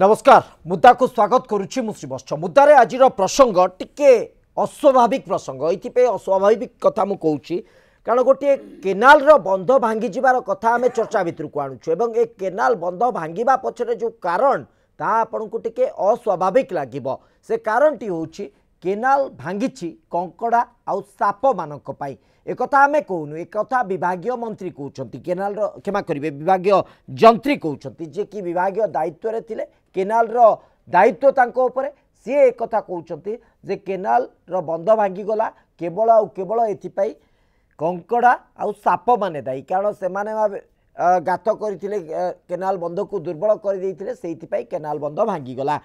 ନମସ୍କାର ମୁଦ୍ଦାକୁ ସ୍ୱାଗତ କରୁଛି ମୁଁ ଶ୍ରୀବତ୍ସ ମୁଦ୍ଦାରେ ଆଜିର ପ୍ରସଙ୍ଗ ଟିକେ ଅସ୍ୱାଭାବିକ ପ୍ରସଙ୍ଗ ଏଥିପାଇଁ ଅସ୍ୱାଭାବିକ କଥା ମୁଁ କହୁଛି କାରଣ ଗୋଟିଏ କେନାଲର ବନ୍ଧ ଭାଙ୍ଗିଯିବାର କଥା ଆମେ ଚର୍ଚ୍ଚା ଭିତରକୁ ଆଣୁଛୁ ଏବଂ ଏ କେନାଲ ବନ୍ଧ ଭାଙ୍ଗିବା ପଛରେ ଯେଉଁ କାରଣ ତାହା ଆପଣଙ୍କୁ ଟିକେ ଅସ୍ୱାଭାବିକ ଲାଗିବ ସେ କାରଣଟି ହେଉଛି କେନାଲ ଭାଙ୍ଗିଛି କଙ୍କଡ଼ା ଆଉ ସାପମାନଙ୍କ ପାଇଁ ଏକଥା ଆମେ କହୁନୁ ଏକଥା ବିଭାଗୀୟ ମନ୍ତ୍ରୀ କହୁଛନ୍ତି କେନାଲର କ୍ଷମା କରିବେ ବିଭାଗୀୟ ଯନ୍ତ୍ରୀ କହୁଛନ୍ତି ଯିଏକି ବିଭାଗୀୟ ଦାୟିତ୍ୱରେ ଥିଲେ କେନାଲର ଦାୟିତ୍ୱ ତାଙ୍କ ଉପରେ ସିଏ ଏକଥା କହୁଛନ୍ତି ଯେ କେନାଲର ବନ୍ଧ ଭାଙ୍ଗିଗଲା କେବଳ ଆଉ କେବଳ ଏଥିପାଇଁ କଙ୍କଡ଼ା ଆଉ ସାପମାନେ ଦାୟୀ କାରଣ ସେମାନେ ଗାତ କରିଥିଲେ କେନାଲ ବନ୍ଧକୁ ଦୁର୍ବଳ କରିଦେଇଥିଲେ ସେଇଥିପାଇଁ କେନାଲ ବନ୍ଧ ଭାଙ୍ଗିଗଲା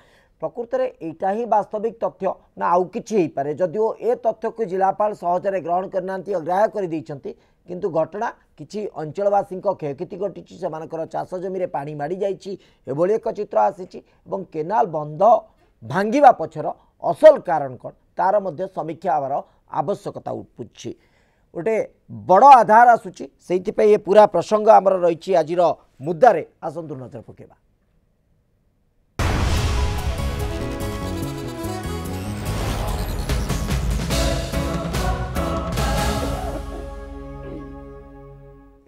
ପ୍ରକୃତରେ ଏଇଟା ହିଁ ବାସ୍ତବିକ ତଥ୍ୟ ନା ଆଉ କିଛି ହେଇପାରେ ଯଦିଓ ଏ ତଥ୍ୟକୁ ଜିଲ୍ଲାପାଳ ସହଜରେ ଗ୍ରହଣ କରିନାହାନ୍ତି ଅଗ୍ରାହ୍ୟ କରିଦେଇଛନ୍ତି କିନ୍ତୁ ଘଟଣା କିଛି ଅଞ୍ଚଳବାସୀଙ୍କ କ୍ଷୟକ୍ଷତି ଘଟିଛି ସେମାନଙ୍କର ଚାଷ ଜମିରେ ପାଣି ମାଡ଼ି ଯାଇଛି ଏଭଳି ଏକ ଚିତ୍ର ଆସିଛି ଏବଂ କେନାଲ ବନ୍ଧ ଭାଙ୍ଗିବା ପଛର ଅସଲ କାରଣ କ'ଣ ତା'ର ମଧ୍ୟ ସମୀକ୍ଷା ହେବାର ଆବଶ୍ୟକତା ଉପୁଛି ଗୋଟେ ବଡ଼ ଆଧାର ଆସୁଛି ସେଇଥିପାଇଁ ଏ ପୁରା ପ୍ରସଙ୍ଗ ଆମର ରହିଛି ଆଜିର ମୁଦ୍ଦାରେ ଆସନ୍ତୁ ନଜର ପକାଇବା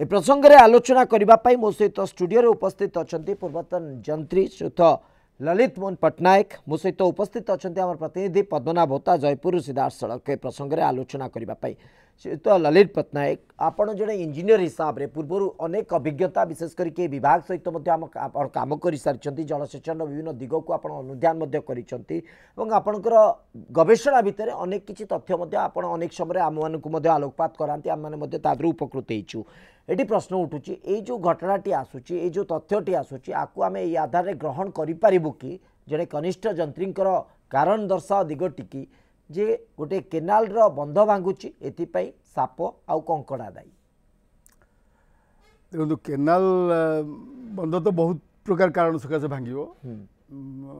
ଏ ପ୍ରସଙ୍ଗରେ ଆଲୋଚନା କରିବା ପାଇଁ ମୋ ସହିତ ଷ୍ଟୁଡ଼ିଓରେ ଉପସ୍ଥିତ ଅଛନ୍ତି ପୂର୍ବତନ ଯନ୍ତ୍ରୀ ଶ୍ରୀଯୁକ୍ତ ଲଲିତ ମୋହନ ପଟ୍ଟନାୟକ ମୋ ସହିତ ଉପସ୍ଥିତ ଅଛନ୍ତି ଆମର ପ୍ରତିନିଧି ପଦ୍ମନାଭ ଭୋତା ଜୟପୁରରୁ ସିଧାସଳଖ ଏ ପ୍ରସଙ୍ଗରେ ଆଲୋଚନା କରିବା ପାଇଁ শ্রীযুক্ত ললিত পট্টনাক আপনার জন ইঞ্জিনিয়র হিসাবে পূর্বর অনেক অভিজ্ঞতা বিশেষ করি এই বিভাগ সহ কাম করে সারি জলসেচন বিভিন্ন দিগক আপনার অনুধান করেছেন এবং আপনার গবেষণা ভিতরে অনেক কিছু তথ্য আপনার অনেক সময় আমি আলোকপাত করাতে আমি তাদের উপকৃত হয়েছু এটি প্রশ্ন উঠুছি এই যে ঘটনাটি আসুচি এই যে তথ্যটি আসুচি আকু আমি এই আধারে গ্রহণ করে পারু কি জনে কনিষ্ঠ যন্ত্রীঙ্কর কারণ দর্শাও দিগটি কি যে গোটে কেনালর বন্ধ ভাঙ্গুছি এথিপাই साप आंकड़ा दायी देखो केनाल बंध तो बहुत प्रकार कारण सकाश भांग हम्म।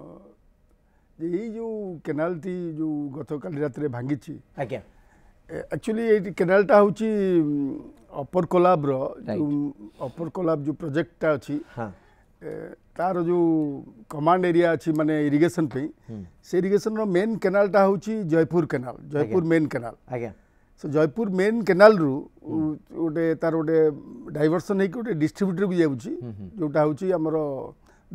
जो केनाल टी जो गत का रात भांगी एक्चुअली ये केनालटा हूँ अपर कोलाब्र जो अपर कोलाब जो प्रोजेक्टा अच्छी हाँ। तार जो कमांड एरिया अच्छी मानने इरीगेसन से इरीगेसन मेन केनालटा हूँ Jaipur canal Jaipur main canal so Jaipur main canal रु गोटे तार गोटे डाइरसन हो डिस्ट्रब्यूटर को जोटा हूँ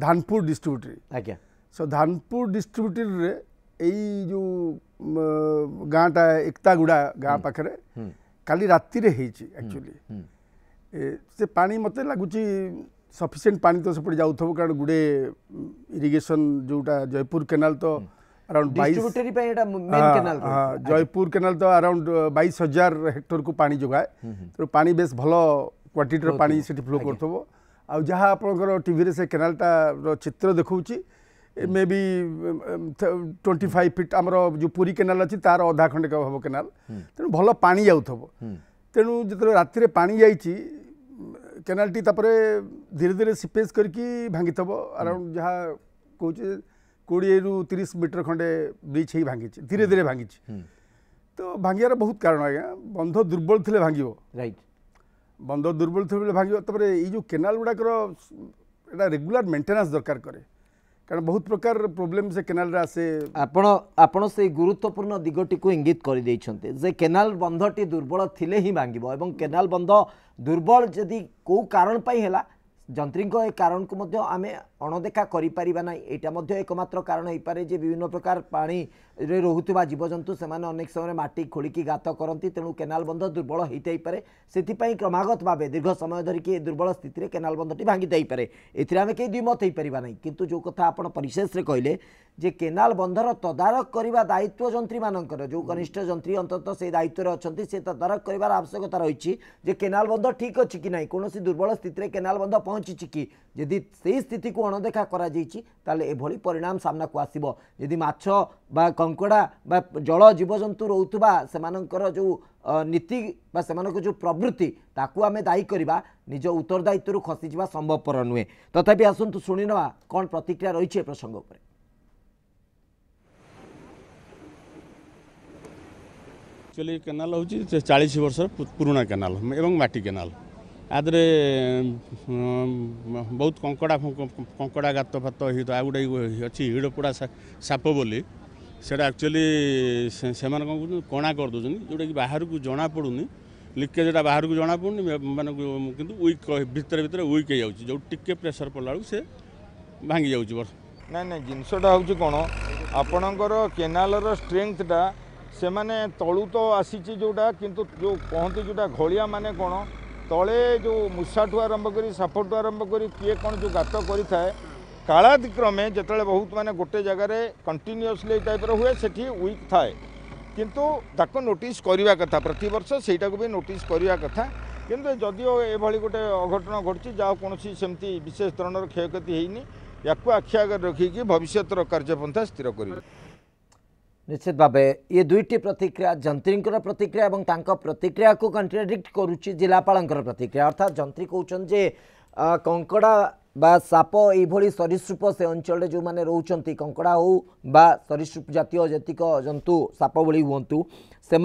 धानपुर डिस्ट्रब्यूटर आज्ञा सो धानपुर डिस्ट्रब्यूटर यो गाँटा एकतागुड़ा गाँ पाखे का राति एक्चुअली से पा मत लगुच सफिसीय पा तो सपटे जाऊ कारण गुड़े इरीगेशन जोटा जयपुर केनाल तो अराउंड डिस्ट्रीब्यूटरी पे एटा मेन केनाल जयपुर केनाल तो अराउंड हजार हेक्टर को पानी जगाए तो पानी बेस भलो क्वांटिटी रो पानी सेठी फ्लो करथबो आ जहां आपनकर टीवी से केनाल ता रो चित्र देखौची may be twenty five feet आम जो पूरी केनाल अच्छी तार अधा खंडे हम केनाल तेणु भल पा जाऊब तेणु जो रात पा जाइए केनाल टीपर धीरे धीरे सीपेज करके भांगी थब आराउंड जहाँ कहे কোড়িয়েরু তিরিশ মিটর খণ্ডে ব্রিজ হয়ে ভাঙ্গিছে ধীরে ধীরে ভাঙ্গিছে তো ভাঙ্গিবার বহুত কারণ আজ্ঞা বন্ধ দুর্বল থিলে ভাঙ্গিব রাইট বন্ধ দুর্বল থিলে ভাঙ্গিব তারপরে এই যে কেনাল গুড়াকর এটা রেগুলার মেন্টেনান্স দরকার করে কারণ বহুত প্রকার প্রোবলেম সে কেনালরে আসে আপন আপন সেই গুরুত্বপূর্ণ দিগটিকে ইঙ্গিত করে দিয়েছেন যে কেনাল বন্ধটি দুর্বল থিলে হি ভাঙ্গিব এবং কেনাল বন্ধ দুর্বল যদি কেউ কারণ পাই হেলা ଯନ୍ତ୍ରୀଙ୍କ ଏ କାରଣକୁ ମଧ୍ୟ ଆମେ ଅଣଦେଖା କରିପାରିବା ନାହିଁ ଏଇଟା ମଧ୍ୟ ଏକମାତ୍ର କାରଣ ହେଇପାରେ ଯେ ବିଭିନ୍ନ ପ୍ରକାର ପାଣି রহুথিবা জীবজন্তু সেমানে অনেক সময় মাটি খোলিকি গাত করতে তেমন কেনাল বন্ধ দুর্বল হয়ে সেপাই ক্রমাগত ভাবে দীর্ঘ সময় ধরিকি এই দুর্বল স্থিতিরে কেনাল বন্ধটি ভাঙ্গি যাইপরে এতে আমি কেউ দ্বিমত হয়ে না কিন্তু যে কথা আপনার পরিশেষে কহিলেন যে কেনাল বন্ধর তদারক করা দায়িত্ব যন্ত্রী মানকর যে কনিষ্ঠ যন্ত্রী অন্তত সেই দায়িত্বরে অনেক সে তদারক করার আবশ্যকতা রয়েছে যে কেনাল বন্ধ ঠিক অছি কি না কোণী দুর্বল স্থিতিরে কেনাল বন্ধ পৌঁছিছি কি যদি সেই স্থিতিকে অণদেখা করা যাই তাহলে এভাবে পরিণাম সামনাকু আসব যদি মাছ ବା କଙ୍କଡ଼ା ବା ଜଳ ଜୀବଜନ୍ତୁ ରହୁଥିବା ସେମାନଙ୍କର ଯେଉଁ ନୀତି ବା ସେମାନଙ୍କ ଯେଉଁ ପ୍ରବୃତ୍ତି ତାକୁ ଆମେ ଦାୟୀ କରିବା ନିଜ ଉତ୍ତରଦାୟିତ୍ୱରୁ ଖସିଯିବା ସମ୍ଭବପର ନୁହେଁ ତଥାପି ଆସନ୍ତୁ ଶୁଣିନେବା କ'ଣ ପ୍ରତିକ୍ରିୟା ରହିଛି ଏ ପ୍ରସଙ୍ଗ ଉପରେ ଆକ୍ଚୁଆଲି କେନାଲ ହେଉଛି ଚାଳିଶ ବର୍ଷର ପୁରୁଣା କେନାଲ ଏବଂ ମାଟି କେନାଲ ଆଦରେ ବହୁତ କଙ୍କଡ଼ା କଙ୍କଡ଼ା ଗାତ ଫାତ ହେଇଥିବ ଆଉ ଗୋଟେ ଅଛି ହିଡ଼ପୋଡ଼ା ସାପ ବୋଲି ସେଇଟା ଆକ୍ଚୁଆଲି ସେମାନେ କ'ଣ କରୁଛନ୍ତି କଣା କରିଦେଉଛନ୍ତି ଯେଉଁଟାକି ବାହାରକୁ ଜଣାପଡ଼ୁନି ଲିକେଜ୍ଟା ବାହାରକୁ ଜଣାପଡ଼ୁନି ମାନେ କିନ୍ତୁ ୱିକ୍ ଭିତରେ ଭିତରେ ୱିକ୍ ହେଇଯାଉଛି ଯେଉଁ ଟିକେ ପ୍ରେସର ପଡ଼ିଲା ବେଳକୁ ସେ ଭାଙ୍ଗି ଯାଉଛି ବର୍ଷ ନାଇଁ ନାଇଁ ଜିନିଷଟା ହେଉଛି କ'ଣ ଆପଣଙ୍କର କେନାଲର ଷ୍ଟ୍ରେଙ୍ଗଥଟା ସେମାନେ ତଳୁ ତ ଆସିଛି ଯେଉଁଟା କିନ୍ତୁ ଯେଉଁ କହନ୍ତି ଯେଉଁଟା ଘଳିଆ ମାନେ କ'ଣ ତଳେ ଯେଉଁ ମୂଷାଠୁ ଆରମ୍ଭ କରି ସାପଠୁ ଆରମ୍ଭ କରି କିଏ କ'ଣ ଯେଉଁ ଗାତ କରିଥାଏ कालाक्रमे जो बहुत मानते गोटे जगह कंटिन्यूसली टाइप हुए से विक् थाए कि नोट करवा कथा प्रत वर्ष से भी नोटिस करवा कथा कि जदिओं गोटे अघट घटी जहाँ कौन सेमती विशेष धरण क्षयति होनी या आखि आगे रखिक भविष्य कार्यपन्थ स्थिर कर निश्चित भाव ये दुईट प्रतिक्रिया जंत्री प्रतिक्रिया प्रतिक्रिया को कंट्राडिक्ट कर जिलापा प्रतिक्रिया अर्थात जंत्री कौन जे कंकड़ा বা সাপ এইভাবে সরীসৃপ সে অঞ্চলের যে রোচান কঙ্কড়া হো বা সরীসৃপ জাতীয় যেতিক জন্তু সাপ ভি হুঁতু সে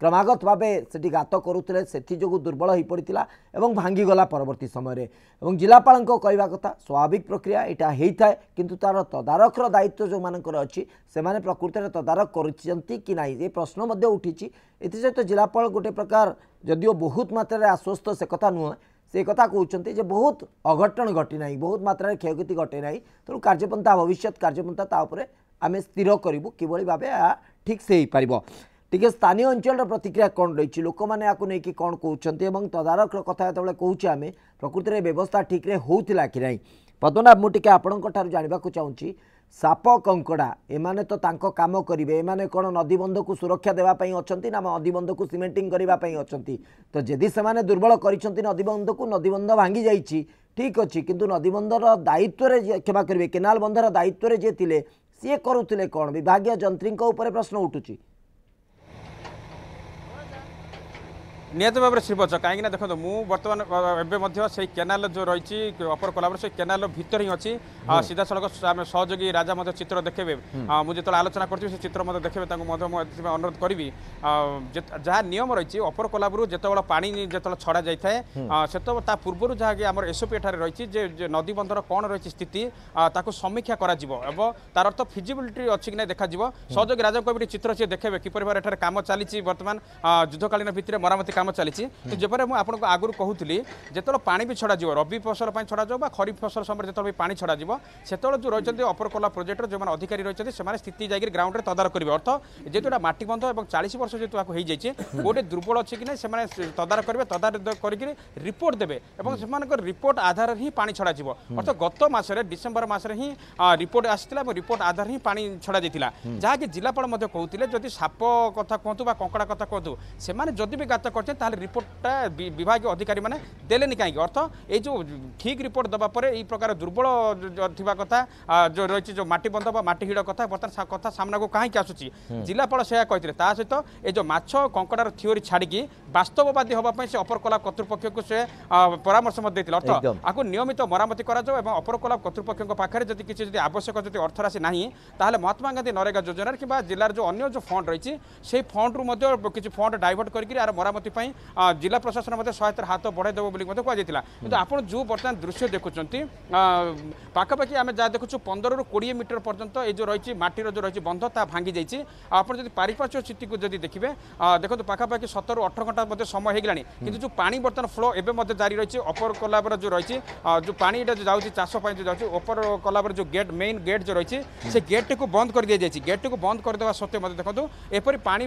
ক্রমাগত ভাবে সেটি গাত করুলে সেযোগ দুর্বল হয়ে পড়ি এবং ভাঙ্গিগলা পরবর্তী সময়ের এবং জেলাপাল কহা কথা স্বাভাবিক প্রক্রিয়া এটা হয়ে থাকে কিন্তু তার তদারখর দায়িত্ব যে অনেক সেমানে প্রকৃতরে তদারখ করছেন কি না এই প্রশ্ন উঠিছি এসে জেলাপাল গোটে প্রকার যদিও বহুত মাত্রায় আশ্বস্ত সে কথা নুহে से कथा कहते बहुत अघटन घटे ना बहुत मात्रा क्षय क्षति घटे ना तेणु कार्यपन्था भविष्य कार्यपन्था आम स्थिर करूँ कि भाव ठीक से हीपर टी स्थानीय अंचल प्रतिक्रिया कौन रही लोक मैंने कि कौन कौन और तदारख कथा जो कहे आम प्रकृत में व्यवस्था ठीक से होता कि पद्मनाभ मुझे आपण जानवाक चाहिए ସାପ କଙ୍କଡ଼ା ଏମାନେ ତ ତାଙ୍କ କାମ କରିବେ ଏମାନେ କ'ଣ ନଦୀବନ୍ଧକୁ ସୁରକ୍ଷା ଦେବା ପାଇଁ ଅଛନ୍ତି ନା ନଦୀବନ୍ଧକୁ ସିମେଣ୍ଟିଂ କରିବା ପାଇଁ ଅଛନ୍ତି ତ ଯଦି ସେମାନେ ଦୁର୍ବଳ କରିଛନ୍ତି ନଦୀବନ୍ଧକୁ ନଦୀବନ୍ଧ ଭାଙ୍ଗି ଯାଇଛି ଠିକ୍ ଅଛି କିନ୍ତୁ ନଦୀବନ୍ଧର ଦାୟିତ୍ୱରେ କ୍ଷମା କରିବେ କେନାଲ ବନ୍ଧର ଦାୟିତ୍ୱରେ ଯିଏ ଥିଲେ ସିଏ କରୁଥିଲେ କ'ଣ ବିଭାଗୀୟ ଯନ୍ତ୍ରୀଙ୍କ ଉପରେ ପ୍ରଶ୍ନ ଉଠୁଛି ନିହାତି ଭାବରେ ଶ୍ରୀବତ୍ସ କାହିଁକିନା ଦେଖନ୍ତୁ ମୁଁ ବର୍ତ୍ତମାନ ଏବେ ମଧ୍ୟ ସେଇ କେନାଲ ଯେଉଁ ରହିଛି ଅପର କଲାପରେ ସେଇ କେନାଲ ଭିତରେ ହିଁ ଅଛି ଆଉ ସିଧାସଳଖ ଆମେ ସହଯୋଗୀ ରାଜା ମଧ୍ୟ ଚିତ୍ର ଦେଖେଇବେ ମୁଁ ଯେତେବେଳେ ଆଲୋଚନା କରିଥିବି ସେ ଚିତ୍ର ମଧ୍ୟ ଦେଖେଇବେ ତାଙ୍କୁ ମଧ୍ୟ ମୁଁ ଏଥିପାଇଁ ଅନୁରୋଧ କରିବି ଯାହା ନିୟମ ରହିଛି ଅପର କଲାବରୁ ଯେତେବେଳେ ପାଣି ଯେତେବେଳେ ଛଡ଼ା ଯାଇଥାଏ ସେତେବେଳେ ତା ପୂର୍ବରୁ ଯାହାକି ଆମର ଏସ୍ଓପି ଏଠାରେ ରହିଛି ଯେ ନଦୀବନ୍ଧର କ'ଣ ରହିଛି ସ୍ଥିତି ତାକୁ ସମୀକ୍ଷା କରାଯିବ ଏବଂ ତାର ଅର୍ଥ ଫିଜିବିଲିଟି ଅଛି କି ନାହିଁ ଦେଖାଯିବ ସହଯୋଗୀ ରାଜାଙ୍କୁ ବି ଚିତ୍ର ସିଏ ଦେଖେଇବେ କିପରି ଭାବରେ ଏଠାରେ କାମ ଚାଲିଛି ବର୍ତ୍ତମାନ ଯୁଦ୍ଧକାଳୀନ ଭିତ୍ତିରେ ମରାମତି କାମ କାମ ଚାଲିଛି ଯେପରି ମୁଁ ଆପଣଙ୍କୁ ଆଗରୁ କହୁଥିଲି ଯେତେବେଳେ ପାଣି ବି ଛଡ଼ାଯିବ ରବି ଫସଲ ପାଇଁ ଛଡ଼ାଯିବ ବା ଖରିଫ ଫସଲ ସମୟରେ ଯେତେବେଳେ ପାଣି ଛଡ଼ାଯିବ ସେତେବେଳେ ଯେଉଁ ରହିଛନ୍ତି ଅପର କୋଲା ପ୍ରୋଜେକ୍ଟର ଯେଉଁମାନେ ଅଧିକାରୀ ରହିଛନ୍ତି ସେମାନେ ସ୍ଥିତି ଯାଇକି ଗ୍ରାଉଣ୍ଡରେ ତଦାରଖ କରିବେ ଅର୍ଥ ଯେହେତୁ ଏଇଟା ବନ୍ଧ ଏବଂ ଚାଳିଶ ବର୍ଷ ଯେହେତୁ ଆକୁ ହେଇଯାଇଛି ଗୋଟେ ଦୁର୍ବଳ ଅଛି କି ନାହିଁ ସେମାନେ ତଦାରଖ କରିବେ ତଦାରଖ କରିକି ରିପୋର୍ଟ ଦେବେ ଏବଂ ସେମାନଙ୍କର ରିପୋର୍ଟ ଆଧାରରେ ହିଁ ପାଣି ଛଡ଼ାଯିବ ଅର୍ଥ ଗତ ମାସରେ ଡିସେମ୍ବର ମାସରେ ହିଁ ରିପୋର୍ଟ ଆସିଥିଲା ଏବଂ ରିପୋର୍ଟ ଆଧାରରେ ହିଁ ପାଣି ଛଡ଼ାଯାଇଥିଲା ଯାହାକି ଜିଲ୍ଲାପାଳ ମଧ୍ୟ କହୁଥିଲେ ଯଦି ସାପ କଥା କୁହନ୍ତୁ ବା କଙ୍କଡ଼ା କଥା କୁହନ୍ତୁ ସେମାନେ ଯଦି ବି ଗାତ କରିଛନ୍ତି তাহলে রিপোর্টটা বিভাগীয় অধিকারী মানে দেলেনি কাହିଁକି অর্থ এই যে ঠিক রিপোর্ট দেওয়া পরে এই প্রকার দুর্বল থাকা কথা রয়েছে যে মাটি বন্ধ বা মাটি হিড় কথা বর্তমান কথা সামনাকু কাহিঁকি আসুচি জেলাপাল সেয়া কে তা সহিত এই যে মাছ কঙ্কড়ার থিওরি ছাড়িকি বাস্তববাদী হওয়া সে অপরকলাপ কর্তৃপক্ষকে সে পরামর্শ মধ্যে দিয়ে অর্থ আকু নিয়মিত মরামতি করা যাও এবং অপরকলাপ কর্তৃপক্ষ পাখে যদি কিছু যদি আবশ্যক যদি অর্থরাশি না তাহলে মহাত্মা গান্ধী নরেগা যোজনার কিংবা জেলার যে অন্য যে ফন্ড রয়েছে সেই ফন্ড ফন্ড্রু কিছু ফন্ড ডাইভর্ট করি আর মরামতি ପାଇଁ ଜିଲ୍ଲା ପ୍ରଶାସନ ମଧ୍ୟ ସହାୟତାର ହାତ ବଢ଼ାଇ ଦେବ ବୋଲି ମଧ୍ୟ କୁହାଯାଇଥିଲା କିନ୍ତୁ ଆପଣ ଯେଉଁ ବର୍ତ୍ତମାନ ଦୃଶ୍ୟ ଦେଖୁଛନ୍ତି ପାଖାପାଖି ଆମେ ଯାହା ଦେଖୁଛୁ ପନ୍ଦରରୁ କୋଡ଼ିଏ ମିଟର ପର୍ଯ୍ୟନ୍ତ ଏ ଯେଉଁ ରହିଛି ମାଟିର ଯେଉଁ ରହିଛି ବନ୍ଧ ତାହା ଭାଙ୍ଗି ଯାଇଛି ଆପଣ ଯଦି ପାରିପାର୍ଶ୍ୱ ସ୍ଥିତିକୁ ଯଦି ଦେଖିବେ ଦେଖନ୍ତୁ ପାଖାପାଖି ସତରରୁ ଅଠର ଘଣ୍ଟା ମଧ୍ୟ ସମୟ ହୋଇଗଲାଣି କିନ୍ତୁ ଯେଉଁ ପାଣି ବର୍ତ୍ତମାନ ଫ୍ଲୋ ଏବେ ମଧ୍ୟ ଜାରି ରହିଛି ଅପର କୋଲାବର ଯେଉଁ ରହିଛି ଯେଉଁ ପାଣି ଏଇଟା ଯେଉଁ ଯାଉଛି ଚାଷ ପାଇଁ ଯେଉଁ ଯାଉଛି ଅପର କୋଲାବର ଯେଉଁ ଗେଟ୍ ମେନ୍ ଗେଟ୍ ଯେଉଁ ରହିଛି ସେ ଗେଟ୍ଟିକୁ ବନ୍ଦ କରିଦିଆଯାଇଛି ଗେଟ୍ଟିକୁ ବନ୍ଦ କରିଦେବା ସତ୍ତ୍ୱେ ମଧ୍ୟ ଦେଖନ୍ତୁ ଏପରି ପାଣି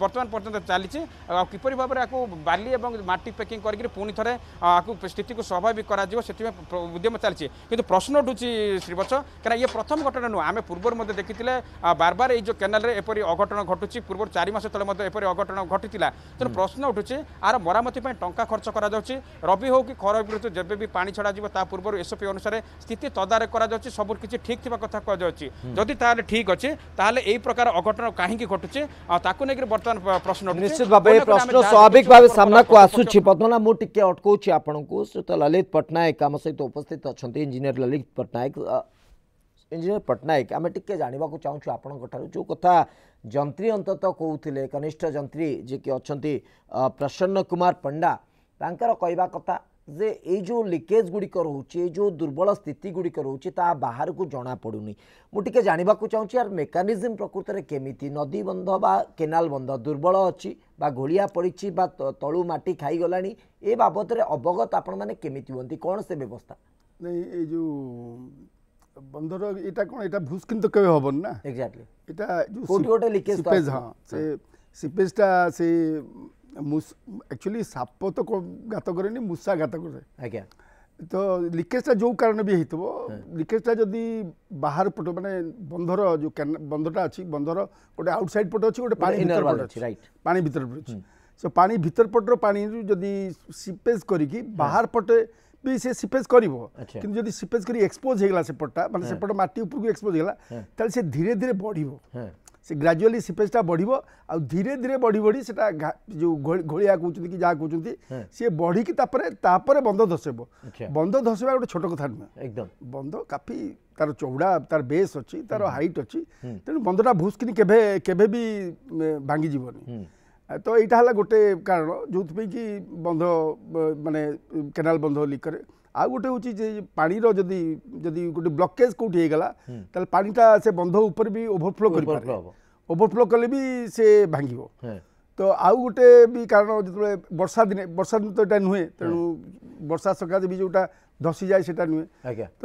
ବର୍ତ୍ତମାନ ପର୍ଯ୍ୟନ୍ତ ଚାଲିଛି ଆଉ କିପରି ଭାବରେ ଏହାକୁ ବାଲି ଏବଂ ମାଟି ପ୍ୟାକିଂ କରିକି ପୁଣି ଥରେ ଆକୁ ସ୍ଥିତିକୁ ସ୍ୱାଭାବିକ କରାଯିବ ସେଥିପାଇଁ ଉଦ୍ୟମ ଚାଲିଛି କିନ୍ତୁ ପ୍ରଶ୍ନ ଉଠୁଛି ଶ୍ରୀବତ୍ସ କାରଣ ଇଏ ପ୍ରଥମ ଘଟଣା ନୁହଁ ଆମେ ପୂର୍ବରୁ ମଧ୍ୟ ଦେଖିଥିଲେ ବାରବାର ଏଇ ଯେଉଁ କେନାଲରେ ଏପରି ଅଘଟଣ ଘଟୁଛି ପୂର୍ବରୁ ଚାରି ମାସ ତଳେ ମଧ୍ୟ ଏପରି ଅଘଟଣ ଘଟିଥିଲା ତେଣୁ ପ୍ରଶ୍ନ ଉଠୁଛି ଆର ମରାମତି ପାଇଁ ଟଙ୍କା ଖର୍ଚ୍ଚ କରାଯାଉଛି ରବି ହେଉ କି ଖରାପ ଋତୁ ଯେବେ ବି ପାଣି ଛଡ଼ାଯିବ ତା ପୂର୍ବରୁ ଏସ୍ଓପି ଅନୁସାରେ ସ୍ଥିତି ତଦାରଖ କରାଯାଉଛି ସବୁ କିଛି ଠିକ୍ ଥିବା କଥା କୁହାଯାଉଛି ଯଦି ତାହେଲେ ଠିକ୍ ଅଛି ତାହେଲେ ଏହି ପ୍ରକାର ଅଘଟଣ କାହିଁକି ଘଟୁଛି ତାକୁ ନେଇକି ବର୍ତ୍ତମାନ ପ୍ରଶ୍ନ ନିଶ୍ଚିତ ଭାବେ ପ୍ରଶ୍ନ ସ୍ୱାଭାବିକ स्वाभाविक भाव सामना को आसूसी पद्मनाभ मुझे अटकाउे आपण को सहित ललित पट्टनायक आम सहित उपस्थित अच्छा इंजीनियर ललित पट्टनायक इंजीनियर पट्टनायक आम टे जानवाक चाहूँ आपण जो कथा जंत्री अंत कौते कनिष्ठ जंत्री जी कि अच्छा प्रसन्न कुमार पंडा कहवा कथा ଯେ ଏଇ ଯେଉଁ ଲିକେଜ୍ ଗୁଡ଼ିକ ରହୁଛି ଏଇ ଯେଉଁ ଦୁର୍ବଳ ସ୍ଥିତି ଗୁଡ଼ିକ ରହୁଛି ତାହା ବାହାରକୁ ଜଣାପଡ଼ୁନି ମୁଁ ଟିକେ ଜାଣିବାକୁ ଚାହୁଁଛି ୟାର ମେକାନିଜିମ୍ ପ୍ରକୃତରେ କେମିତି ନଦୀବନ୍ଧ ବା କେନାଲ ବନ୍ଧ ଦୁର୍ବଳ ଅଛି ବା ଘୋଳିଆ ପଡ଼ିଛି ବା ତଳୁ ମାଟି ଖାଇଗଲାଣି ଏ ବାବଦରେ ଅବଗତ ଆପଣମାନେ କେମିତି ହୁଅନ୍ତି କ'ଣ ସେ ବ୍ୟବସ୍ଥା ନାଇଁ ଏଇ ଯେଉଁ ବନ୍ଧର ଏଇଟା କ'ଣ ଏଇଟା ଭୂସ୍କିନ ତ କେବେ ହେବନି ନା ଏକ୍ଜାକ୍ଟଲି ଏଇଟା ଯେଉଁ ଗୋଟେ ଲିକେଜ୍ ହଁ ସେ ସିପେଜ୍ଟା ସେ एक्चुअली ସାପ ତ ଗାତ କରେନି ମୂଷା ଗାତ କରେ ଆଜ୍ଞା ତ ଲିକେଜଟା ଯେଉଁ କାରଣ ବି ହେଇଥିବ ଲିକେଜଟା ଯଦି ବାହାର ପଟ ମାନେ ବନ୍ଧର ଯେଉଁ ବନ୍ଧଟା ଅଛି ବନ୍ଧର ଗୋଟେ ଆଉଟସାଇଡ୍ ପଟ ଅଛି ଗୋଟେ ପାଣି ଭିତର ପଟ ଅଛି ପାଣି ଭିତର ପଟ ଅଛି ସେ ପାଣି ଭିତର ପଟର ପାଣିରୁ ଯଦି ସିପେଜ୍ କରିକି ବାହାର ପଟେ ବି ସେ ସିପେଜ୍ କରିବ କିନ୍ତୁ ଯଦି ସିପେଜ୍ କରି ଏକ୍ସପୋଜ୍ ହେଇଗଲା ସେପଟଟା ମାନେ ସେପଟ ମାଟି ଉପରକୁ ଏକ୍ସପୋଜ୍ ହେଇଗଲା ତାହେଲେ ସେ ଧୀରେ ଧୀରେ ବଢ଼ିବ ସେ ଗ୍ରାଜୁଆଲି ସିପେଜଟା ବଢ଼ିବ ଆଉ ଧୀରେ ଧୀରେ ବଢ଼ି ବଢ଼ି ସେଟା ଯେଉଁ ଘୋଳିଆ କହୁଛନ୍ତି କି ଯାହା କହୁଛନ୍ତି ସିଏ ବଢ଼ିକି ତାପରେ ତାପରେ ବନ୍ଧ ଧସେଇବ ବନ୍ଧ ଧସେଇବା ଗୋଟେ ଛୋଟ କଥା ନୁହେଁ ଏକଦମ ବନ୍ଧ କାଫି ତାର ଚଉଡ଼ା ତାର ବେସ୍ ଅଛି ତାର ହାଇଟ୍ ଅଛି ତେଣୁ ବନ୍ଧଟା ଭୁସ୍କିନି କେବେ କେବେ ବି ଭାଙ୍ଗିଯିବନି ତ ଏଇଟା ହେଲା ଗୋଟେ କାରଣ ଯେଉଁଥିପାଇଁ କି ବନ୍ଧ ମାନେ କେନାଲ ବନ୍ଧ ଲିକ୍ କରେ ଆଉ ଗୋଟେ ହେଉଛି ଯେ ପାଣିର ଯଦି ଯଦି ଗୋଟେ ବ୍ଲକେଜ୍ କେଉଁଠି ହେଇଗଲା ତାହେଲେ ପାଣିଟା ସେ ବନ୍ଧ ଉପରେ ବି ଓଭରଫ୍ଲୋ କରିପାରିବ ଓଭରଫ୍ଲୋ କଲେ ବି ସେ ଭାଙ୍ଗିବ ତ ଆଉ ଗୋଟେ ବି କାରଣ ଯେତେବେଳେ ବର୍ଷା ଦିନେ ବର୍ଷା ଦିନ ତ ଏଇଟା ନୁହେଁ ତେଣୁ ବର୍ଷା ସକାଶେ ବି ଯେଉଁଟା ଧସିଯାଏ ସେଇଟା ନୁହେଁ ତ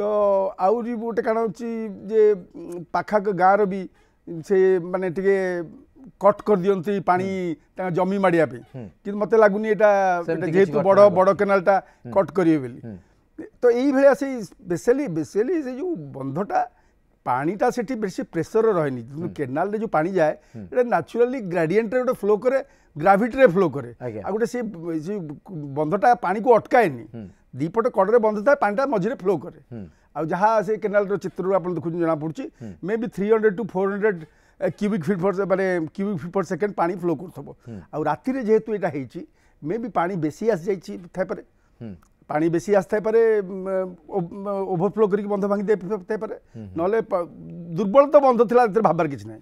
ଆହୁରି ଗୋଟେ କାରଣ ହେଉଛି ଯେ ପାଖାଖ ଗାଁର ବି ସେ ମାନେ ଟିକେ କଟ୍ କରିଦିଅନ୍ତି ପାଣି ତାଙ୍କ ଜମି ମାଡ଼ିବା ପାଇଁ କିନ୍ତୁ ମୋତେ ଲାଗୁନି ଏଇଟା ଯେହେତୁ ବଡ଼ ବଡ଼ କେନାଲଟା କଟ୍ କରିବେ ବୋଲି तो यही से स्पेशली स्पेशली से जो बंधटा पाटा से बेस प्रेसर रही केनाल जो पा जाए न्याचुराली ग्राडियंट गोटे फ्लो कै ग्राविट्रे फ्लो कै गोटे से बंधटा पा को अटकाए दीपट कड़े बंध था पाटा मझे फ्लो कै आज जहाँ से केनाल चित्र आप देखु जना पड़ी maybe three hundred two four hundred cubic feet per से मैंने क्यूबिक फिट फर सेकेंड पा फ्लो रातिर करेतु यहाँ हो मे बी पा आसी जाए जाइए পানি বেশি আসতে ওভরফ্লো করি বন্ধ ভাঙি পারে নহলে দুর্বল তো বন্ধ লা ভাববার কিছু না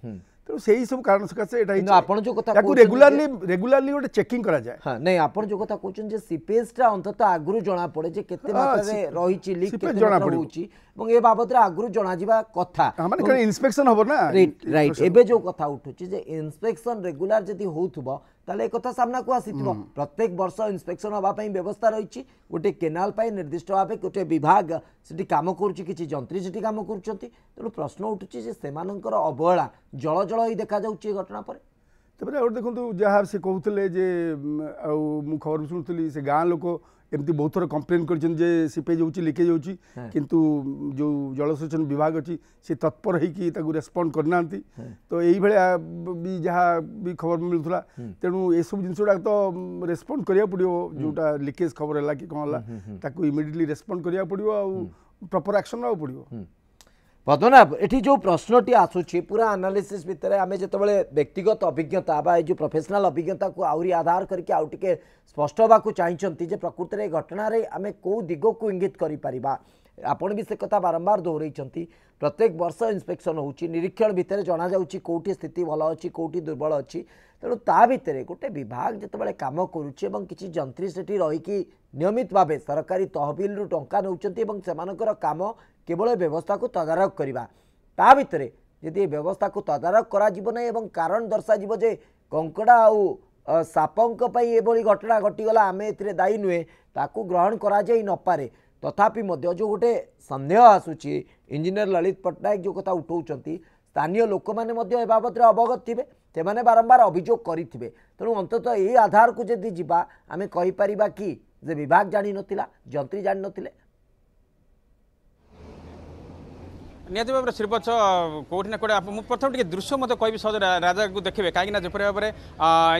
সেই সব কারণ সকাশে এটা আপনার যে কথা রেগুলারলি রেগুলারলি গোটে চেকিং করা যায় হ্যাঁ নাই আপনার যে কথা কোচন যে সিপেজটা অন্তত আগুরু জনা পড়ে যে কেতে মাত্রারে রহিছি লিক কেতে জনা পড়ুছি এবং এ বাবদরে আগুরু জনা যিবা কথা মানে কারণ ইন্সপেকশন না রাইট রাইট এবে যে কথা উঠুছি যে ইন্সপেকশন রেগুলার যদি হউতবা তাহলে একথা সামনাকু আসিথিব প্রত্যেক বর্ষ ইন্সপেকশন হওয়া ব্যবস্থা রয়েছে গোটে কেনাল নির্দিষ্ট ভাবে গোটে বিভাগ সেটি কাম করছে কিছু যন্ত্রী সেটি কাম করছেন তেমন প্রশ্ন উঠুছে যে সে অবহেলা জল জল হয়ে দেখা যাচ্ছে এই ঘটনা পরে তাপরে আর দেখুন যা সে কুলে যে খবর শুণুলি সে গাঁ লোক एमती बहुत थर कम्प्लेन कर सीपेज होीकेज हो कि जो जलसेचन विभाग अच्छी से तत्पर होकर रेस्पंड करना तो यही भी जहाँ भी खबर मिलूला हाँ। तेणु ये सब जिन जिनसा तो रेस्प कर पड़ो जो लिकेज खबर है कि कौन है इमिडली रेस्पंड करा पड़ो आ प्रपर आक्शन पड़ो पद्मनाभ ये जो प्रश्नटी आसूँ पूरा आनालीसीस भितर आम जो व्यक्तिगत अभिज्ञता जो प्रफेसनाल अभिज्ञता को आहरी आधार करके आउ टे स्पष्ट होगा प्रकृति प्रकृत घटना आम कौ दिग को इंगित कर आपण बारंबार दोहरई प्रत्येक वर्ष इन्स्पेक्शन होरीक्षण भितर जना जा कौटी स्थित भल अच्छी कौटी दुर्बल अच्छी तेणुता गोटे विभाग जो कम कर जंत्री से रहीकि नियमित भाव सरकारी तहबिल टाँव नौकर କେବଳ ଏ ବ୍ୟବସ୍ଥାକୁ ତଦାରଖ କରିବା ତା ଭିତରେ ଯଦି ଏ ବ୍ୟବସ୍ଥାକୁ ତଦାରଖ କରାଯିବ ନାହିଁ ଏବଂ କାରଣ ଦର୍ଶାଯିବ ଯେ କଙ୍କଡ଼ା ଆଉ ସାପଙ୍କ ପାଇଁ ଏଭଳି ଘଟଣା ଘଟିଗଲା ଆମେ ଏଥିରେ ଦାୟୀ ନୁହେଁ ତାକୁ ଗ୍ରହଣ କରାଯାଇ ନପାରେ ତଥାପି ମଧ୍ୟ ଯେଉଁ ଗୋଟେ ସନ୍ଦେହ ଆସୁଛି ଇଞ୍ଜିନିୟର ଲଳିତ ପଟ୍ଟନାୟକ ଯେଉଁ କଥା ଉଠାଉଛନ୍ତି ସ୍ଥାନୀୟ ଲୋକମାନେ ମଧ୍ୟ ଏ ବାବଦରେ ଅବଗତ ଥିବେ ସେମାନେ ବାରମ୍ବାର ଅଭିଯୋଗ କରିଥିବେ ତେଣୁ ଅନ୍ତତଃ ଏହି ଆଧାରକୁ ଯଦି ଯିବା ଆମେ କହିପାରିବା କି ଯେ ବିଭାଗ ଜାଣିନଥିଲା ଯନ୍ତ୍ରୀ ଜାଣିନଥିଲେ ନିହାତି ଭାବରେ ଶ୍ରୀପଛ କେଉଁଠି ନା କେଉଁଠି ମୁଁ ପ୍ରଥମେ ଟିକେ ଦୃଶ୍ୟ ମୋତେ କହିବି ସହଜ ରାଜାକୁ ଦେଖିବେ କାହିଁକିନା ଯେପରି ଭାବରେ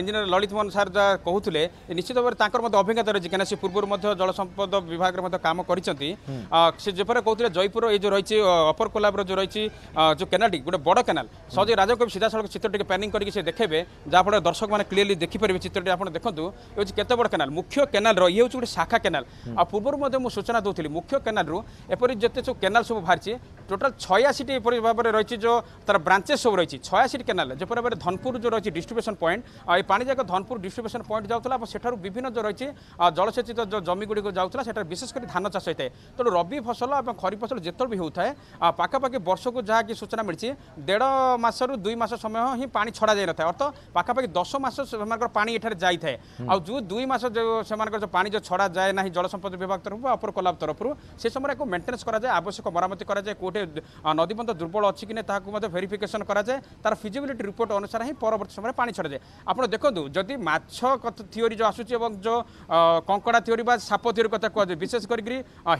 ଇଞ୍ଜିନିୟର ଲଳିତ ମୋହନ ସାର୍ ଯାହା କହୁଥିଲେ ନିଶ୍ଚିତ ଭାବରେ ତାଙ୍କର ମଧ୍ୟ ଅଭିଜ୍ଞତା ରହିଛି କାହିଁକିନା ସେ ପୂର୍ବରୁ ମଧ୍ୟ ଜଳସମ୍ପଦ ବିଭାଗରେ ମଧ୍ୟ କାମ କରିଛନ୍ତି ସେ ଯେପରି କହୁଥିଲେ ଜୟପୁର ଏଇ ଯେଉଁ ରହିଛି ଅପର କୋଲାବର ଯେଉଁ ରହିଛି ଯେଉଁ କେନାଲଟି ଗୋଟେ ବଡ଼ କେନାଲ ସହଜେ ରାଜାକୁ ସିଧାସଳଖ ଚିତ୍ର ଟିକେ ପ୍ୟାନିଂ କରିକି ସେ ଦେଖେଇବେ ଯାହାଫଳରେ ଦର୍ଶକମାନେ କ୍ଲିୟରଲି ଦେଖିପାରିବେ ଚିତ୍ରଟି ଆପଣ ଦେଖନ୍ତୁ ଏ ହେଉଛି କେତେ ବଡ଼ କେନାଲ ମୁଖ୍ୟ କେନାଲର ଇଏ ହେଉଛି ଗୋଟେ ଶାଖା କେନାଲ ଆଉ ପୂର୍ବରୁ ମଧ୍ୟ ମୁଁ ସୂଚନା ଦେଉଥିଲି ମୁଖ୍ୟ କେନାଲରୁ ଏପରି ଯେତେ ସବୁ କେନାଲ ସବୁ ବାହାରିଛି ଟୋଟାଲ ছয়াশিটি এপরি ভাবে রয়েছে যে তার ব্রাঞ্চেস সব রয়েছে ছয়াশিটি কেনাল যেপরি ভাবে ধনপুর যে রয়েছে ডিস্ট্রিবিউশন পয়েন্ট এই পাঁচ যাক ধনপুর ডিস্ট্রিবিউশন পয়েন্ট যাওয়া এবং সেঠার বিভিন্ন যে রয়েছে জলসেচিত যে জমিগুড়ি যাওয়া সেটার বিশেষ করে ধান চাষ হয়ে তেমন রবি ফসল এবং খরিফ ফসল যেতবে বি হোথায় পাখাপাখি বর্ষক যা কি সূচনা মিলছে দেড় মাসরু দুই মাস সময় হি পা ছড়া যাই নথায় অর্থ পাখাপাখি দশ মাস সেমানকর পা এঠারে যাই থাকে আউ যে দুই মাস যে সেমানকর যে পানি যে ছড়া যায় না জলসম্পদ বিভাগ তরফ বা অপর কলাপ তরফ সে সময় এক মেটেন্স করা যায় আবশ্যক মরামতি করা যায় কোটে নদীবন্ধ দুর্বল অছি কি তাহলে মধ্যে ভেরিফিকেসন করা যায় তার ফিজিবিলিটি রিপোর্ট অনুসারে হি পরবর্তী সময় পাঁচ ছড়া যায় আপনার দেখুন যদি মাছ থিওরি যে আসুচি এবং যে কঙ্কড়া থিওরি বা সাপ থিওরি কথা কুয়া বিশেষ করি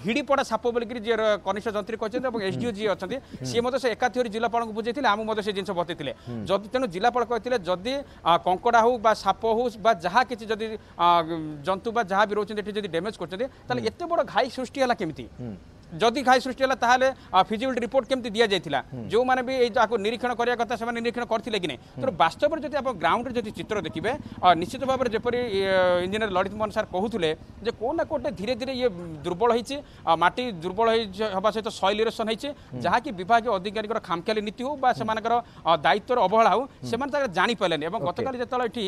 হিড়ি পড়া সাপ বলি যে কনিষ্ঠ যন্ত্রী কিন্তু এবং এসডিও যে অনেক সি মধ্যে সে একা থিওরি জেলাপাল বুঝাইলে আমি মধ্যে সে জিনিস বতাই যদি তেমন জেলাপাল কে যদি কঙ্কড়া হোক বা সাপ হোক বা যা কিছু যদি জন্তু বা যা বি রয়েছে এটি যদি ড্যামেজ করছেন তাহলে এত বড় ঘাই সৃষ্টি হল কেমিতি যদি ଘାଇ ସୃଷ୍ଟି ହେଲା ତାହେଲେ ଫିଜିବିଲିଟି ରିପୋର୍ଟ କେମିତି ଦିଆଯାଇଥିଲା ଯେଉଁମାନେ ବି ଏଇ ଯାହାକୁ ନିରୀକ୍ଷଣ କରିବା କଥା ସେମାନେ ନିରୀକ୍ଷଣ କରିଥିଲେ କି ନାହିଁ ତେଣୁ ବାସ୍ତବରେ ଯଦି ଆପଣ ଗ୍ରାଉଣ୍ଡରେ ଯଦି ଚିତ୍ର ଦେଖିବେ ନିଶ୍ଚିତ ଭାବରେ ଯେପରି ଇଞ୍ଜିନିୟର ଲଳିତ ମୋହନ ସାର୍ କହୁଥିଲେ ଯେ କେଉଁ ନା କେଉଁଟେ ଧୀରେ ଧୀରେ ଇଏ ଦୁର୍ବଳ ହେଇଛି ମାଟି ଦୁର୍ବଳ ହେଇ ହେବା ସହିତ ସଏଲ ଇରୋସନ୍ ହେଇଛି ଯାହାକି ବିଭାଗୀୟ ଅଧିକାରୀଙ୍କର ଖାମଖିଆଲି ନୀତି ହେଉ ବା ସେମାନଙ୍କର ଦାୟିତ୍ୱର ଅବହେଳା ହେଉ ସେମାନେ ତାଙ୍କର ଜାଣିପାରିଲେନି ଏବଂ ଗତକାଲି ଯେତେବେଳେ ଏଠି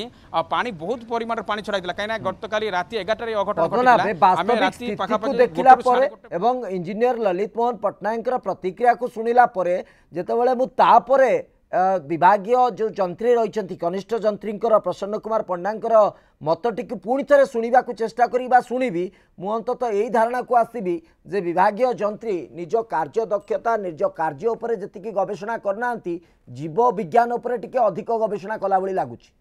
ପାଣି ବହୁତ ପରିମାଣର ପାଣି ଛଡ଼ା ହେଇଥିଲା କାହିଁକିନା ଗତକାଲି ରାତି ଏଗାରଟାରେ ଅଘଟଣ ଘଟିଥିଲା ଆମେ ରାତି ପାଖାପାଖି ଦେଖିଲା ପରେ ଏବଂ ଇଞ୍ଜିନିୟର ଇଞ୍ଜିନିୟର ଲଲିତମୋହନ ପଟ୍ଟନାୟକଙ୍କର ପ୍ରତିକ୍ରିୟାକୁ ଶୁଣିଲା ପରେ ଯେତେବେଳେ ମୁଁ ତାପରେ ବିଭାଗୀୟ ଯେଉଁ ଯନ୍ତ୍ରୀ ରହିଛନ୍ତି କନିଷ୍ଠ ଯନ୍ତ୍ରୀଙ୍କର ପ୍ରସନ୍ନ କୁମାର ପଣ୍ଡାଙ୍କର ମତଟିକୁ ପୁଣି ଥରେ ଶୁଣିବାକୁ ଚେଷ୍ଟା କରିବି ବା ଶୁଣିବି ମୁଁ ଅନ୍ତତଃ ଏଇ ଧାରଣାକୁ ଆସିବି ଯେ ବିଭାଗୀୟ ଯନ୍ତ୍ରୀ ନିଜ କାର୍ଯ୍ୟ ଦକ୍ଷତା ନିଜ କାର୍ଯ୍ୟ ଉପରେ ଯେତିକି ଗବେଷଣା କରୁନାହାନ୍ତି ଜୀବ ବିଜ୍ଞାନ ଉପରେ ଟିକିଏ ଅଧିକ ଗବେଷଣା କଲାଭଳି ଲାଗୁଛି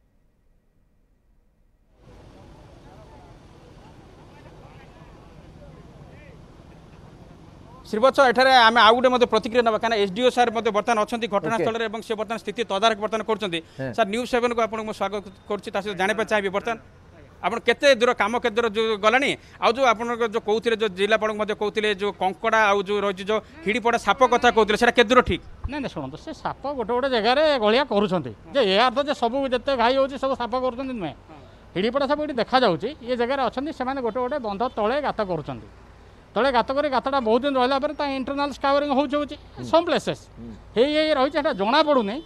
শ্রীবৎস এখানে আমি আউ গোটে মধ্যে প্রতিক্রিয়া নেবা কারণ এসডিও স্যার মধ্যে বর্তমান অনেক ঘটনাস্থলের এবং সে বর্তমান স্থিতি তদারখ বর্তমান করছেন স্যার নিউজ সেভেনকে আপনার স্বাগত করছি তা সহ জাঁয়া চাইবি বর্তমান ଆପଣ କେତେ ଦୂର କାମ କେତେ ଦୂର ଯେଉଁ ଗଲାଣି ଆଉ ଯେଉଁ ଆପଣଙ୍କ ଯେଉଁ କହୁଥିଲେ ଯେଉଁ ଜିଲ୍ଲାପାଳଙ୍କୁ ମଧ୍ୟ କହୁଥିଲେ ଯେଉଁ କଙ୍କଡ଼ା ଆଉ ଯେଉଁ ରହିଛି ଯେଉଁ ହିଡ଼ିପଡ଼ା ସାପ କଥା କହୁଥିଲେ ସେଇଟା କେତେ ଦୂର ଠିକ୍ ନାଇଁ ନାଇଁ ଶୁଣନ୍ତୁ ସେ ସାପ ଗୋଟେ ଗୋଟେ ଜାଗାରେ ଗଳିଆ କରୁଛନ୍ତି ଯେ ଏହା ଅର୍ଥ ଯେ ସବୁ ଯେତେ ଘାଇ ହେଉଛି ସବୁ ସାପ କରୁଛନ୍ତି ନୁହେଁ ହିଡ଼ିପଡ଼ା ସବୁ ଏଠି ଦେଖାଯାଉଛି ଏ ଜାଗାରେ ଅଛନ୍ତି ସେମାନେ ଗୋଟେ ଗୋଟେ ବନ୍ଧ ତଳେ ଗାତ କରୁଛନ୍ତି ତଳେ ଗାତ କରି ଗାତଟା ବହୁତ ଦିନ ରହିଲା ପରେ ତା ଇଣ୍ଟରନାଲ୍ ସ୍କାଭରିଂ ହେଉଛି ହେଉଛି ସମ୍ ପ୍ଲେସେସ୍ ହେଇ ହେଇ ରହିଛି ସେଟା ଜଣାପଡ଼ୁନି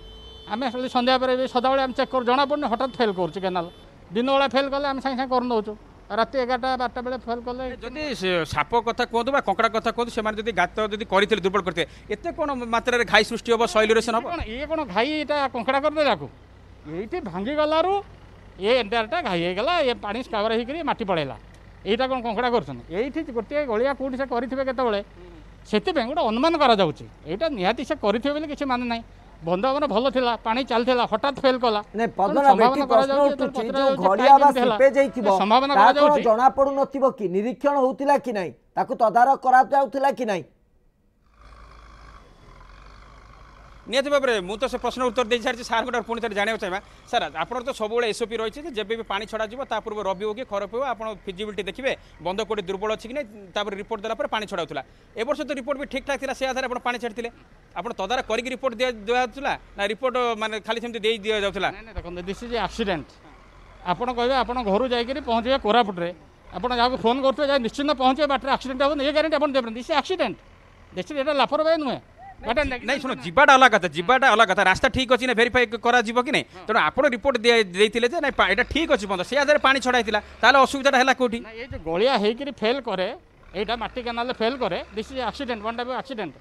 ଆମେ ଖାଲି ସନ୍ଧ୍ୟା ପରେ ବି ସଦାବେଳେ ଆମେ ଚେକ୍ କରୁ ଜଣାପଡ଼ୁନି ହଠାତ୍ ଫେଲ୍ କରୁଛୁ କେନାଲ୍ ଦିନବେଳା ଫେଲ୍ କଲେ ଆମେ ସାଙ୍ଗେ ସାଙ୍ଗେ କରିନେଉଛୁ ରାତି ଏଗାରଟା ବାରଟା ବେଳେ ଫେଲ୍ କଲେ ଯଦି ସାପ କଥା କୁହନ୍ତୁ ବା କଙ୍କଡ଼ା କଥା କୁହନ୍ତୁ ସେମାନେ ଯଦି ଗାତ ଯଦି କରିଥିଲେ ଦୁର୍ବଳ କରିଥିଲେ ଏତେ କ'ଣ ମାତ୍ରାରେ ଘାଇ ସୃଷ୍ଟି ହେବ ସଇଲ୍ୟୁରେସନ୍ ହେବ କ'ଣ ଇଏ କ'ଣ ଘାଇ ଏଇଟା କଙ୍କଡ଼ା କରିଦେଲାକୁ ଏଇଠି ଭାଙ୍ଗିଗଲାରୁ ଏ ଏଣ୍ଟାୟାରଟା ଘାଇ ହେଇଗଲା ଏ ପାଣି ସ୍କାବର ହେଇକିରି ମାଟି ପଳେଇଲା এইটা କ'ଣ କଙ୍କଡ଼ା କରୁଛନ୍ତି ଏଇଠି ଗୋଟିଏ ଗୋଳିଆ କେଉଁଠି ସେ କରିଥିବେ କେତେବେଳେ ସେଥିପାଇଁ ଗୋଟେ ଅନୁମାନ କରାଯାଉଛି ଏଇଟା ନିହାତି ସେ କରିଥିବେ ବୋଲି କିଛି ମାନେ ନାହିଁ ବନ୍ଧବନ ଭଲ ଥିଲା ପାଣି ଚାଲିଥିଲା ହଠାତ୍ ଫେଲ୍ କଲା ଜଣା ପଡୁନଥିବ କି ନିରୀକ୍ଷଣ ହଉଥିଲା କି ନାହିଁ ତାକୁ ତଦାରଖ କରାଯାଉଥିଲା କି ନାହିଁ ନିହାତି ଭାବରେ ମୁଁ ତ ସେ ପ୍ରଶ୍ନ ଉତ୍ତର ଦେଇସାରିଛି ସାର୍ଙ୍କୁ ଠାରୁ ପୁଣି ଥରେ ଜାଣିବାକୁ ଚାହିଁବା ସାର୍ ଆପଣଙ୍କର ତ ସବୁବେଳେ ଏସ୍ଓପି ରହିଛି ଯେ ଯେବେ ବି ପାଣି ଛଡ଼ାଯିବ ତା ପୂର୍ବରୁ ରବି ହେଉ କି ଖରପ ହେଉ ଆପଣ ଫିଜିବିଲିଟି ଦେଖିବେ ବନ୍ଧ କେଉଁଠି ଦୁର୍ବଳ ଅଛି କି ନାହିଁ ତାପରେ ରିପୋର୍ଟ ଦେଲା ପରେ ପାଣି ଛଡ଼ାଉଥିଲା ଏ ବର୍ଷ ତ ରିପୋର୍ଟ ବି ଠିକ୍ଠାକ୍ ଥିଲା ସେ ଆଧାରରେ ଆପଣ ପାଣି ଛାଡ଼ିଥିଲେ ଆପଣ ତଦାରଖ କରିକି ରିପୋର୍ଟ ଦିଆ ଦିଆଯାଉଥିଲା ନା ରିପୋର୍ଟ ମାନେ ଖାଲି ସେମିତି ଦେଇ ଦିଆଯାଉଥିଲା ଦେଖନ୍ତୁ ଦିସ୍ ଇଜ୍ ଆକ୍ସିଡେଣ୍ଟ ଆପଣ କହିବେ ଆପଣ ଘରୁ ଯାଇକରି ପହଞ୍ଚିବେ କୋରାପୁଟରେ ଆପଣ ଯାହାକୁ ଫୋନ୍ କରୁଥିବେ ଯାହା ନିଶ୍ଚିନ୍ତ ପହଞ୍ଚିବେ ବାଟରେ ଆକ୍ସିଡେଣ୍ଟ ହେବନି ଏ ଗ୍ୟାରେଣ୍ଟି ଆପଣ ଦେବେ ଦିସ୍ ଆକ୍ସିଡେଣ୍ଟ ଦିସ୍ ଏଇଟା ଲାପରବାହୀ ନୁହେଁ ନାଇଁ ଶୁଣ ଯିବାଟା ଅଲଗା କଥା ଯିବାଟା ଅଲଗା କଥା ରାସ୍ତା ଠିକ୍ ଅଛି ନା ଭେରିଫାଇ କରାଯିବ କି ନାହିଁ ତେଣୁ ଆପଣ ରିପୋର୍ଟ ଦେଇଥିଲେ ଯେ ନାଇଁ ଏଇଟା ଠିକ୍ ଅଛି ବନ୍ଧ ସେ ଆଧାରରେ ପାଣି ଛଡ଼ା ହେଇଥିଲା ତାହେଲେ ଅସୁବିଧାଟା ହେଲା କେଉଁଠି ଏଇ ଯେଉଁ ଗଳିଆ ହେଇକିରି ଫେଲ୍ କରେ ଏଇଟା ମାଟି କେନାଲରେ ଫେଲ୍ କରେ this is accident one type of accident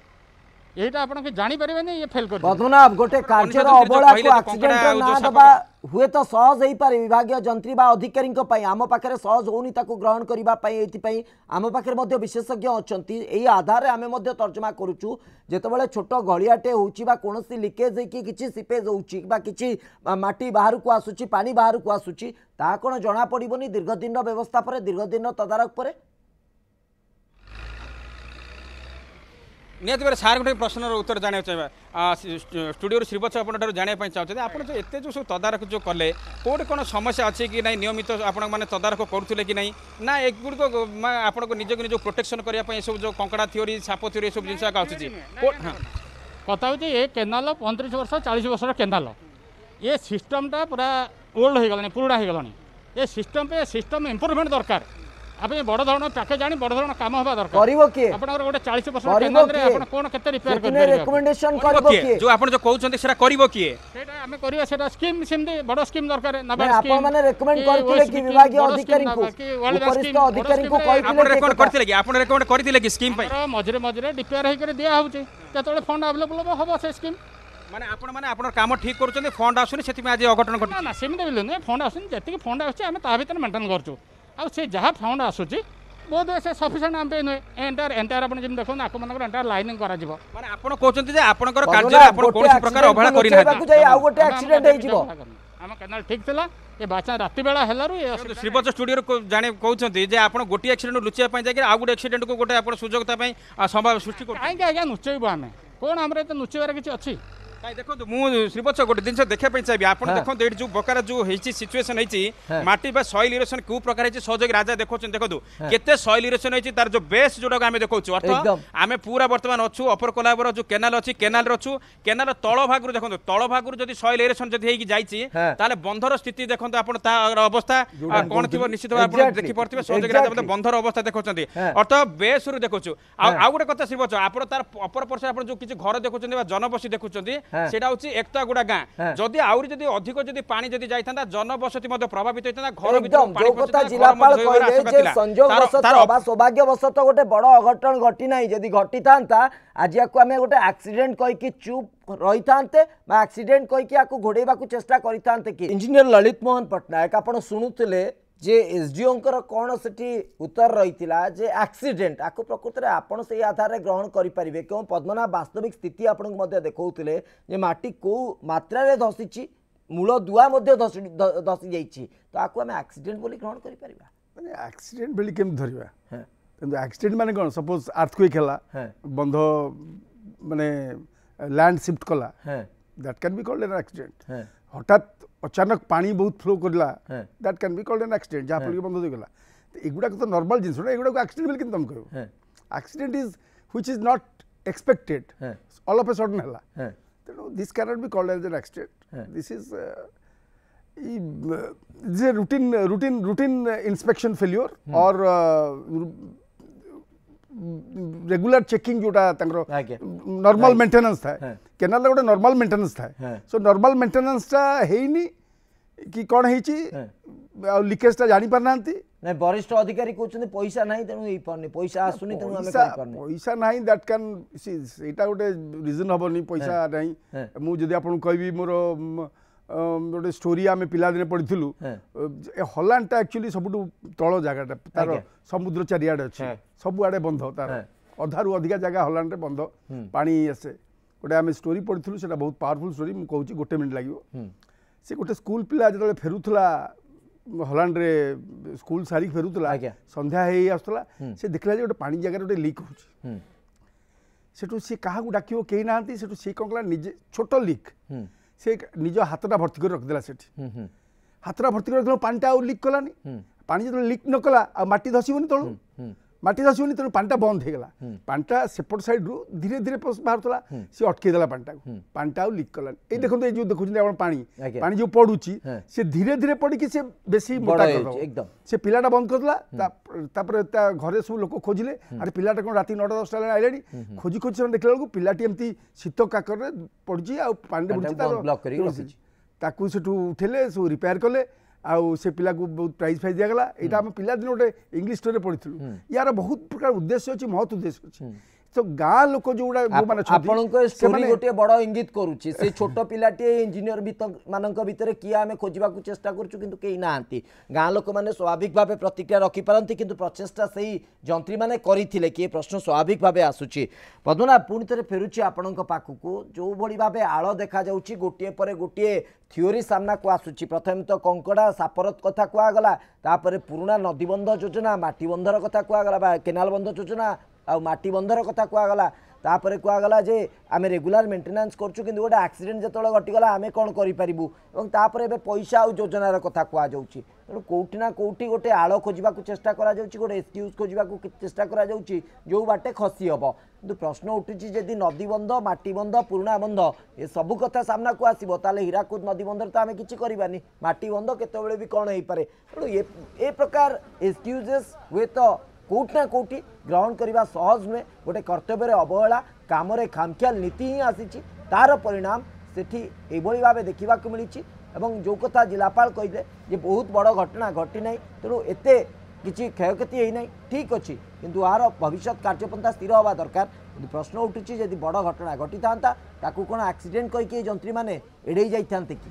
ଏଇଟା ଆପଣ କି ଜାଣି ପାରିବେନି ଇଏ ଫେଲ୍ କରି ପଦ୍ମନାଭ ଗୋଟେ କାର୍ଯ୍ୟର ଅବହେଳାକୁ ଆକ୍ସିଡେଣ୍ଟର ନାଁ ଦେବା ହୁଏତ ସହଜ ହେଇପାରେ ବିଭାଗୀୟ ଯନ୍ତ୍ରୀ ବା ଅଧିକାରୀଙ୍କ ପାଇଁ ଆମ ପାଖରେ ସହଜ ହେଉନି ତାକୁ ଗ୍ରହଣ କରିବା ପାଇଁ ଏଇଥିପାଇଁ ଆମ ପାଖରେ ମଧ୍ୟ ବିଶେଷଜ୍ଞ ଅଛନ୍ତି ଏଇ ଆଧାରରେ ଆମେ ମଧ୍ୟ ତର୍ଜମା କରୁଛୁ ଯେତେବେଳେ ଛୋଟ ଗଳିଆଟେ ହେଉଛି ବା କୌଣସି ଲିକେଜ୍ ହେଇକି କିଛି ସିପେଜ୍ ହେଉଛି ବା କିଛି ମାଟି ବାହାରକୁ ଆସୁଛି ପାଣି ବାହାରକୁ ଆସୁଛି ତାହା କ'ଣ ଜଣାପଡ଼ିବନି ଦୀର୍ଘଦିନର ବ୍ୟବସ୍ଥା ପରେ ଦୀର୍ଘଦିନର ତଦାରଖ ପରେ ନିହାତି ଭାବରେ ସାର୍ଙ୍କଠୁ ପ୍ରଶ୍ନର ଉତ୍ତର ଜାଣିବାକୁ ଚାହିଁବା ଷ୍ଟୁଡ଼ିଓରୁ ଶ୍ରୀବତ୍ସ ଆପଣଙ୍କଠାରୁ ଜାଣିବା ପାଇଁ ଚାହୁଁଛନ୍ତି ଆପଣ ଯେଉଁ ଏତେ ଯେଉଁ ସବୁ ତଦାରଖ ଯେଉଁ କଲେ କେଉଁଠି କ'ଣ ସମସ୍ୟା ଅଛି କି ନାହିଁ ନିୟମିତ ଆପଣମାନେ ତଦାରଖ କରୁଥିଲେ କି ନାହିଁ ନା ଏଗୁଡ଼ିକ ଆପଣଙ୍କ ନିଜକୁ ନିଜ ପ୍ରୋଟେକ୍ସନ୍ କରିବା ପାଇଁ ଏସବୁ ଯେଉଁ କଙ୍କଡ଼ା ଥିଓରି ସାପ ଥିଓରି ଏସବୁ ଜିନିଷ ଏକା ଆସୁଛି କଥା ହେଉଛି ଏ କେନାଲ ପଇଁତିରିଶ ବର୍ଷ ଚାଳିଶ ବର୍ଷର କେନାଲ ଏ ସିଷ୍ଟମଟା ପୁରା ଓଲ୍ଡ ହୋଇଗଲାଣି ପୁରୁଣା ହୋଇଗଲାଣି ଏ ସିଷ୍ଟମ ପାଇଁ ସିଷ୍ଟମ ଇମ୍ପ୍ରୁଭମେଣ୍ଟ ଦରକାର আপনি বড় ধরনের প্যাকেজ আনি বড় ধরনের কাম হওয়া দরকার করিব কি আপনার গোটে 40 বছর টেন্ডারে আপনি কোন কেতে রিপেয়ার করবে রেকমেন্ডেশন করিব কি যে আপনি যে কହୁଛନ୍ତି সেটা করিব কি সেটা আমি করিব সেটা স্কিম সিমদি বড় স্কিম দরকার নাবার্ড স্কিম আপনি মানে রেকমেন্ড করছিলে কি বিভাগীয় অধিকারীଙ୍କୁ উপরিস্থ অধিকারীଙ୍କୁ কইছিলে আপনি রেকমেন্ড করছিলে কি আপনি রেকমেন্ড করিছিলে কি স্কিম পাই মঝিরে মঝিরে রিপেয়ার হই করে দিয়া হউছে তেতলে ফন্ড अवेलेबल হবো সে স্কিম মানে আপন মানে আপনার কাম ঠিক করছেন ফন্ড আসুনি সেতিমে আজ অঘটন না সেমিটা ফন্ড আসুনি আসছে আমি তা ভিতরে মেনটেন করছো ଆଉ ସେ ଯାହା ଫଣ୍ଡ ଆସୁଛି ବୋଧହୁଏ ସେ ସଫିସିଏଣ୍ଟ ଆମ ପାଇଁ ନୁହେଁ ଏଣ୍ଟାୟାର ଏଣ୍ଟାୟାର ଆପଣ ଯେମିତି ଦେଖନ୍ତୁ ଆପଣମାନଙ୍କର ଏଣ୍ଟାୟାର ଲାଇନିଂ କରାଯିବ ମାନେ ଆପଣ କହୁଛନ୍ତି ଯେ ଆପଣଙ୍କର କାର୍ଯ୍ୟରେ ଆପଣ କୌଣସି ପ୍ରକାର ଅବହେଳା କରିନାହାନ୍ତି ଆଉ ଗୋଟେ ଆକ୍ସିଡେଣ୍ଟ ହେଇଯିବ ଆମ କେନାଲ ଠିକ୍ ଥିଲା ଏ ବାଚା ରାତି ବେଳା ହେଲାରୁ ଶ୍ରୀବଚ ଷ୍ଟୁଡ଼ିଓରୁ ଜାଣି କହୁଛନ୍ତି ଯେ ଆପଣ ଗୋଟିଏ ଆକ୍ସିଡେଣ୍ଟ ଲୁଚେଇବା ପାଇଁ ଯାଇକି ଆଉ ଗୋଟେ ଆକ୍ସିଡେଣ୍ଟକୁ ଗୋଟେ ଆପଣ ସୁଯୋଗ ତା ପାଇଁ ସମ୍ଭାବ ସୃଷ୍ଟି କରୁ କାହିଁକି ଆଜ୍ଞା ଲୁଚେଇବୁ ଆମେ କ'ଣ ଆମର ଏତେ ଲୁଚେଇବାର କିଛି ଅଛି ଭାଇ ଦେଖନ୍ତୁ ମୁଁ ଶ୍ରୀବତ୍ସ ଗୋଟେ ଜିନିଷ ଦେଖିବା ପାଇଁ ଚାହିଁବି ଆପଣ ଦେଖନ୍ତୁ ଏଠି ଯୋଉ ପ୍ରକାର ଯୋଉ ହେଇଛି ସିଚୁଏସନ୍ ହେଇଛି ମାଟି ବା ସଏଲ ଇରୋସନ୍ କୋଉ ପ୍ରକାର ହେଇଛି ସହଯୋଗୀ ରାଜା ଦେଖାଉଛନ୍ତି ଦେଖନ୍ତୁ କେତେ ସଏଲ ଇରୋସନ୍ ହେଇଛି ତାର ଯୋଉ ବେସ୍ ଯୋଉଟାକୁ ଆମେ ଦେଖାଉଛୁ ଅର୍ଥାତ ଆମେ ପୁରା ବର୍ତ୍ତମାନ ଅଛୁ ଅପର କୋଲାବର ଯୋଉ କେନାଲ ଅଛି କେନାଲରେ ଅଛୁ କେନାଲ ତଳ ଭାଗରୁ ଦେଖନ୍ତୁ ତଳ ଭାଗରୁ ଯଦି ସଏଲ ଇରୋସନ୍ ଯଦି ହେଇକି ଯାଇଛି ତାହେଲେ ବନ୍ଧର ସ୍ଥିତି ଦେଖନ୍ତୁ ଆପଣ ତାର ଅବସ୍ଥା କଣ ଥିବ ନିଶ୍ଚିତ ଭାବେ ଆପଣ ଦେଖିପାରୁଥିବେ ସହଯୋଗୀ ରାଜା ମଧ୍ୟ ବନ୍ଧର ଅବସ୍ଥା ଦେଖାଉଛନ୍ତି ଅର୍ଥାତ ବେସ୍ରୁ ଦେଖୁଛୁ ଆଉ ଆଉ ଗୋଟେ କଥା ଶ୍ରୀବତ୍ସ ଆପଣ ତାର ଅପର ପର୍ଶ୍ୱରେ ଆପଣ ଯୋଉ କିଛି ଘର ଦେଖୁଛନ୍ତି ବା ଜନବସତି ଦେଖୁଛନ୍ତି হ্যাঁ। সেটা হচ্ছে গুড়া গাঁ হ্যাঁ। যদি আহরি যদি অধিক যদি পানি যদি যাইতা জনবসতি মধ্যে প্রভাবিত হইতা ঘর গোটে বড় অঘটন ঘটি না যদি ঘটি থান্তা আজি আমি গোটে আক্সিডেন্ট কী চুপ ରହିଥାନ୍ତେ ବା ଆକ୍ସିଡେଣ୍ଟ କହିକି ଆକୁ ଘୋଡ଼େଇବାକୁ ଚେଷ୍ଟା କରିଥାନ୍ତେ କି ଇଞ୍ଜିନିୟର ললিত মোহন ପଟ୍ଟନାୟକ ଆପଣ ଶୁଣୁଥିଲେ ଯେ ଏସ୍ଡିଓଙ୍କର କ'ଣ ସେଠି ଉତ୍ତର ରହିଥିଲା ଯେ ଆକ୍ସିଡେଣ୍ଟ ଆକୁ ପ୍ରକୃତରେ ଆପଣ ସେଇ ଆଧାରରେ ଗ୍ରହଣ କରିପାରିବେ କେଉଁ ପଦ୍ମନାଭ ବାସ୍ତବିକ ସ୍ଥିତି ଆପଣଙ୍କୁ ମଧ୍ୟ ଦେଖାଉଥିଲେ ଯେ ମାଟି କେଉଁ ମାତ୍ରାରେ ଧସିଛି ମୂଳ ଦୁଆ ମଧ୍ୟ ଧସି ଧସି ଯାଇଛି ତ ଆକୁ ଆମେ ଆକ୍ସିଡେଣ୍ଟ ବୋଲି ଗ୍ରହଣ କରିପାରିବା ମାନେ ଆକ୍ସିଡେଣ୍ଟ ବୋଲି କେମିତି ଧରିବା କିନ୍ତୁ ଆକ୍ସିଡେଣ୍ଟ ମାନେ କ'ଣ ସପୋଜ୍ ଆର୍ଥକ୍ୱିକ୍ ହେଲା ବନ୍ଧ ମାନେ ଲ୍ୟାଣ୍ଡ ସିଫ୍ଟ କଲା that can be called an accident ହଠାତ୍ अचानक पा बहुत फ्लो करा that can be called an accident जहाँ हाँ। बंद हो होगा तो युवाक हाँ। हाँ। तो नर्माल जिन युवा आक्सीडेट बिल्कुल तुम कह accident is which is not expected all of a sudden है तेणु this can be called as an accident this is routine routine routine inspection failure और रेगुलर चेकिंग जोटा नर्माल मेन्टेनान्स था କେନାଲରେ ଗୋଟେ ନର୍ମାଲ ମେଣ୍ଟେନାନ୍ସ ଥାଏ ସୋ ନର୍ମାଲ ମେଣ୍ଟେନାନ୍ସଟା ହେଇନି କି କ'ଣ ହେଇଛି ଆଉ ଲିକେଜଟା ଜାଣିପାରୁନାହାନ୍ତି ନାଇଁ ବରିଷ୍ଠ ଅଧିକାରୀ କହୁଛନ୍ତି ପଇସା ନାହିଁ ତେଣୁ ହେଇପାରୁନି ପଇସା ଆସୁନି ତେଣୁ ଆମେ ପଇସା ନାହିଁ ଦ୍ୟାଟ୍ କ୍ୟାନ୍ ସେଇଟା ଗୋଟେ ରିଜନ୍ ହେବନି ପଇସା ନାହିଁ ମୁଁ ଯଦି ଆପଣଙ୍କୁ କହିବି ମୋର ଗୋଟେ ଷ୍ଟୋରି ଆମେ ପିଲାଦିନେ ପଢ଼ିଥିଲୁ ଏ ହଲାଣ୍ଡଟା ଆକ୍ଚୁଆଲି ସବୁଠୁ ତଳ ଜାଗାଟା ତାର ସମୁଦ୍ର ଚାରିଆଡ଼େ ଅଛି ସବୁଆଡ଼େ ବନ୍ଧ ତାର ଅଧାରୁ ଅଧିକା ଜାଗା ହଲାଣ୍ଡରେ ବନ୍ଧ ପାଣି ଆସେ ଗୋଟେ ଆମେ ଷ୍ଟୋରି ପଢ଼ିଥିଲୁ ସେଇଟା ବହୁତ ପାୱାରଫୁଲ୍ ଷ୍ଟୋରି ମୁଁ କହୁଛି ଗୋଟେ ମିନିଟ୍ ଲାଗିବ ସେ ଗୋଟେ ସ୍କୁଲ ପିଲା ଯେତେବେଳେ ଫେରୁଥିଲା ହଲାଣ୍ଡରେ ସ୍କୁଲ ସାରିକି ଫେରୁଥିଲା ସନ୍ଧ୍ୟା ହେଇ ଆସୁଥିଲା ସେ ଦେଖିଲା ଯେ ଗୋଟେ ପାଣି ଜାଗାରେ ଗୋଟେ ଲିକ୍ ହେଉଛି ସେଠୁ ସେ କାହାକୁ ଡାକିବ କେହି ନାହାନ୍ତି ସେଠୁ ସେ କ'ଣ କଲା ନିଜେ ଛୋଟ ଲିକ୍ ସେ ନିଜ ହାତଟା ଭର୍ତ୍ତି କରି ରଖିଦେଲା ସେଠି ହାତଟା ଭର୍ତ୍ତି କରି ରଖିଦେଲା ପାଣିଟା ଆଉ ଲିକ୍ କଲାନି ପାଣି ଯେତେବେଳେ ଲିକ୍ ନ କଲା ଆଉ ମାଟି ଧସିବନି ତଳୁ মাটি খସୁনি তেমন পানিটা বন্ধ হয়েগলা পানিটা সেপট সাইড্রু ধীরে ধীরে বাহুলা সি অটকাই দেলা পানিটা পানিটা আউ লিক কলানি এই দেখুন এই যে দেখুছেন আপনার পানি পানি যে পড়ুছি সে ধীরে ধীরে পড়িকি সে বেশি মোটা একদম সে পিলাটা বন্ধ করদেলা তাপরে তা ঘরে সব লোক খোঁজলে আর পিলাটা কোন রাতে নটা দশটা বেলা আইলে খোঁজি খোঁজি সেখানে দেখিলা বেলকু পিলাটি এমতি শীত কাকরে পড়ুছি আর পানিটা বুড়ছি তার তাকে সেটু উঠেলে সব রিপেয়ার কলে ଆଉ ସେ ପିଲାକୁ ବହୁତ ପ୍ରାଇଜ୍ ଫାଇଜ୍ ଦିଆଗଲା ଏଇଟା ଆମେ ପିଲାଦିନ ଗୋଟେ ଇଂଲିଶ ଷ୍ଟୋରିରେ ପଢ଼ିଥିଲୁ ୟାର ବହୁତ ପ୍ରକାର ଉଦ୍ଦେଶ୍ୟ ଅଛି ମହତ ଉଦ୍ଦେଶ୍ୟ ଅଛି तो गाँ लोक जोड़ा गोटे बड़ इंगित कर से छोट पाटे इंजीनियर मान भितर किए आम खोजा चेषा करें गाँ लोक मैंने स्वाभाविक भाव प्रतिक्रिया रखिपारती कि प्रचेषा से ही जंत्री मैंने कि प्रश्न स्वाभाविक भाव आसूची पद्मनाभ पुणी थे फेरुची आपण पाखक जो भाई भाव आल देखा जाऊँगी गोटे पर गोटे थीओरी सामना को आसूची प्रथम तो कंकड़ा सापरत कथा कहगला तापर पुराणा नदीबंध योजना माटीबंधर कथा कहगला केनाल बंध योजना ଆଉ ମାଟି ବନ୍ଧର କଥା କୁହାଗଲା ତାପରେ କୁହାଗଲା ଯେ ଆମେ ରେଗୁଲାର ମେଣ୍ଟେନାନ୍ସ କରୁଛୁ କିନ୍ତୁ ଗୋଟେ ଆକ୍ସିଡେଣ୍ଟ ଯେତେବେଳେ ଘଟିଗଲା ଆମେ କ'ଣ କରିପାରିବୁ ଏବଂ ତାପରେ ଏବେ ପଇସା ଆଉ ଯୋଜନାର କଥା କୁହାଯାଉଛି ତେଣୁ କେଉଁଠି ନା କେଉଁଠି ଗୋଟେ ଆଳ ଖୋଜିବାକୁ ଚେଷ୍ଟା କରାଯାଉଛି ଗୋଟେ ଏକ୍ସକ୍ୟୁଜ୍ ଖୋଜିବାକୁ ଚେଷ୍ଟା କରାଯାଉଛି ଯେଉଁ ବାଟେ ଖସି ହେବ କିନ୍ତୁ ପ୍ରଶ୍ନ ଉଠୁଛି ଯଦି ନଦୀବନ୍ଧ ମାଟିବନ୍ଧ ପୁରୁଣା ବନ୍ଧ ଏସବୁ କଥା ସାମ୍ନାକୁ ଆସିବ ତାହେଲେ ହୀରାକୁଦ ନଦୀବନ୍ଧରେ ତ ଆମେ କିଛି କରିବାନି ମାଟିବନ୍ଧ କେତେବେଳେ ବି କ'ଣ ହେଇପାରେ ତେଣୁ ଏ ପ୍ରକାର ଏକ୍ସକ୍ୟୁଜେସ୍ ହୁଏତ କୋଉଠି ନା କୋଉଠି ଗ୍ରହଣ କରିବା ସହଜ ନୁହେଁ ଗୋଟେ କର୍ତ୍ତବ୍ୟରେ ଅବହେଳା କାମରେ ଖାମଖିଆଲ ନୀତି ହିଁ ଆସିଛି ତାର ପରିଣାମ ସେଠି ଏଭଳି ଭାବେ ଦେଖିବାକୁ ମିଳିଛି ଏବଂ ଯେଉଁ କଥା ଜିଲ୍ଲାପାଳ କହିଲେ ଯେ ବହୁତ ବଡ଼ ଘଟଣା ଘଟିନାହିଁ ତେଣୁ ଏତେ କିଛି କ୍ଷୟକ୍ଷତି ହେଇନାହିଁ ଠିକ୍ ଅଛି କିନ୍ତୁ ଏହାର ଭବିଷ୍ୟତ କାର୍ଯ୍ୟପନ୍ଥା ସ୍ଥିର ହେବା ଦରକାର ଯଦି ପ୍ରଶ୍ନ ଉଠୁଛି ଯଦି ବଡ଼ ଘଟଣା ଘଟିଥାନ୍ତା ତାକୁ କ'ଣ ଆକ୍ସିଡେଣ୍ଟ କହିକି ଏ ଯନ୍ତ୍ରୀମାନେ ଏଡ଼େଇ ଯାଇଥାନ୍ତେ କି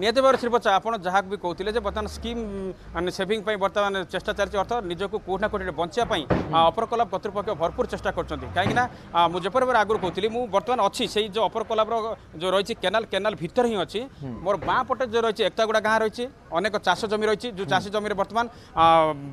ନିହାତି ଭାବରେ ଶ୍ରୀପଚା ଆପଣ ଯାହାକୁ ବି କହୁଥିଲେ ଯେ ବର୍ତ୍ତମାନ ସ୍କିମ୍ ସେଭିଂ ପାଇଁ ବର୍ତ୍ତମାନ ଚେଷ୍ଟା ଚାଲିଛି ଅର୍ଥ ନିଜକୁ କେଉଁଠି ନା କେଉଁଠି ବଞ୍ଚିବା ପାଇଁ ଅପର କଲାପ କର୍ତ୍ତୃପକ୍ଷ ଭରପୁର ଚେଷ୍ଟା କରୁଛନ୍ତି କାହିଁକିନା ମୁଁ ଯେପରି ଭାବରେ ଆଗରୁ କହୁଥିଲି ମୁଁ ବର୍ତ୍ତମାନ ଅଛି ସେଇ ଯେଉଁ ଅପର କଲାପର ଯେଉଁ ରହିଛି କେନାଲ କେନାଲ ଭିତରେ ହିଁ ଅଛି ମୋର ବାଁ ପଟେ ଯେଉଁ ରହିଛି ଏକତାଗୁଡ଼ା ଗାଁ ରହିଛି ଅନେକ ଚାଷ ଜମି ରହିଛି ଯେଉଁ ଚାଷୀ ଜମିରେ ବର୍ତ୍ତମାନ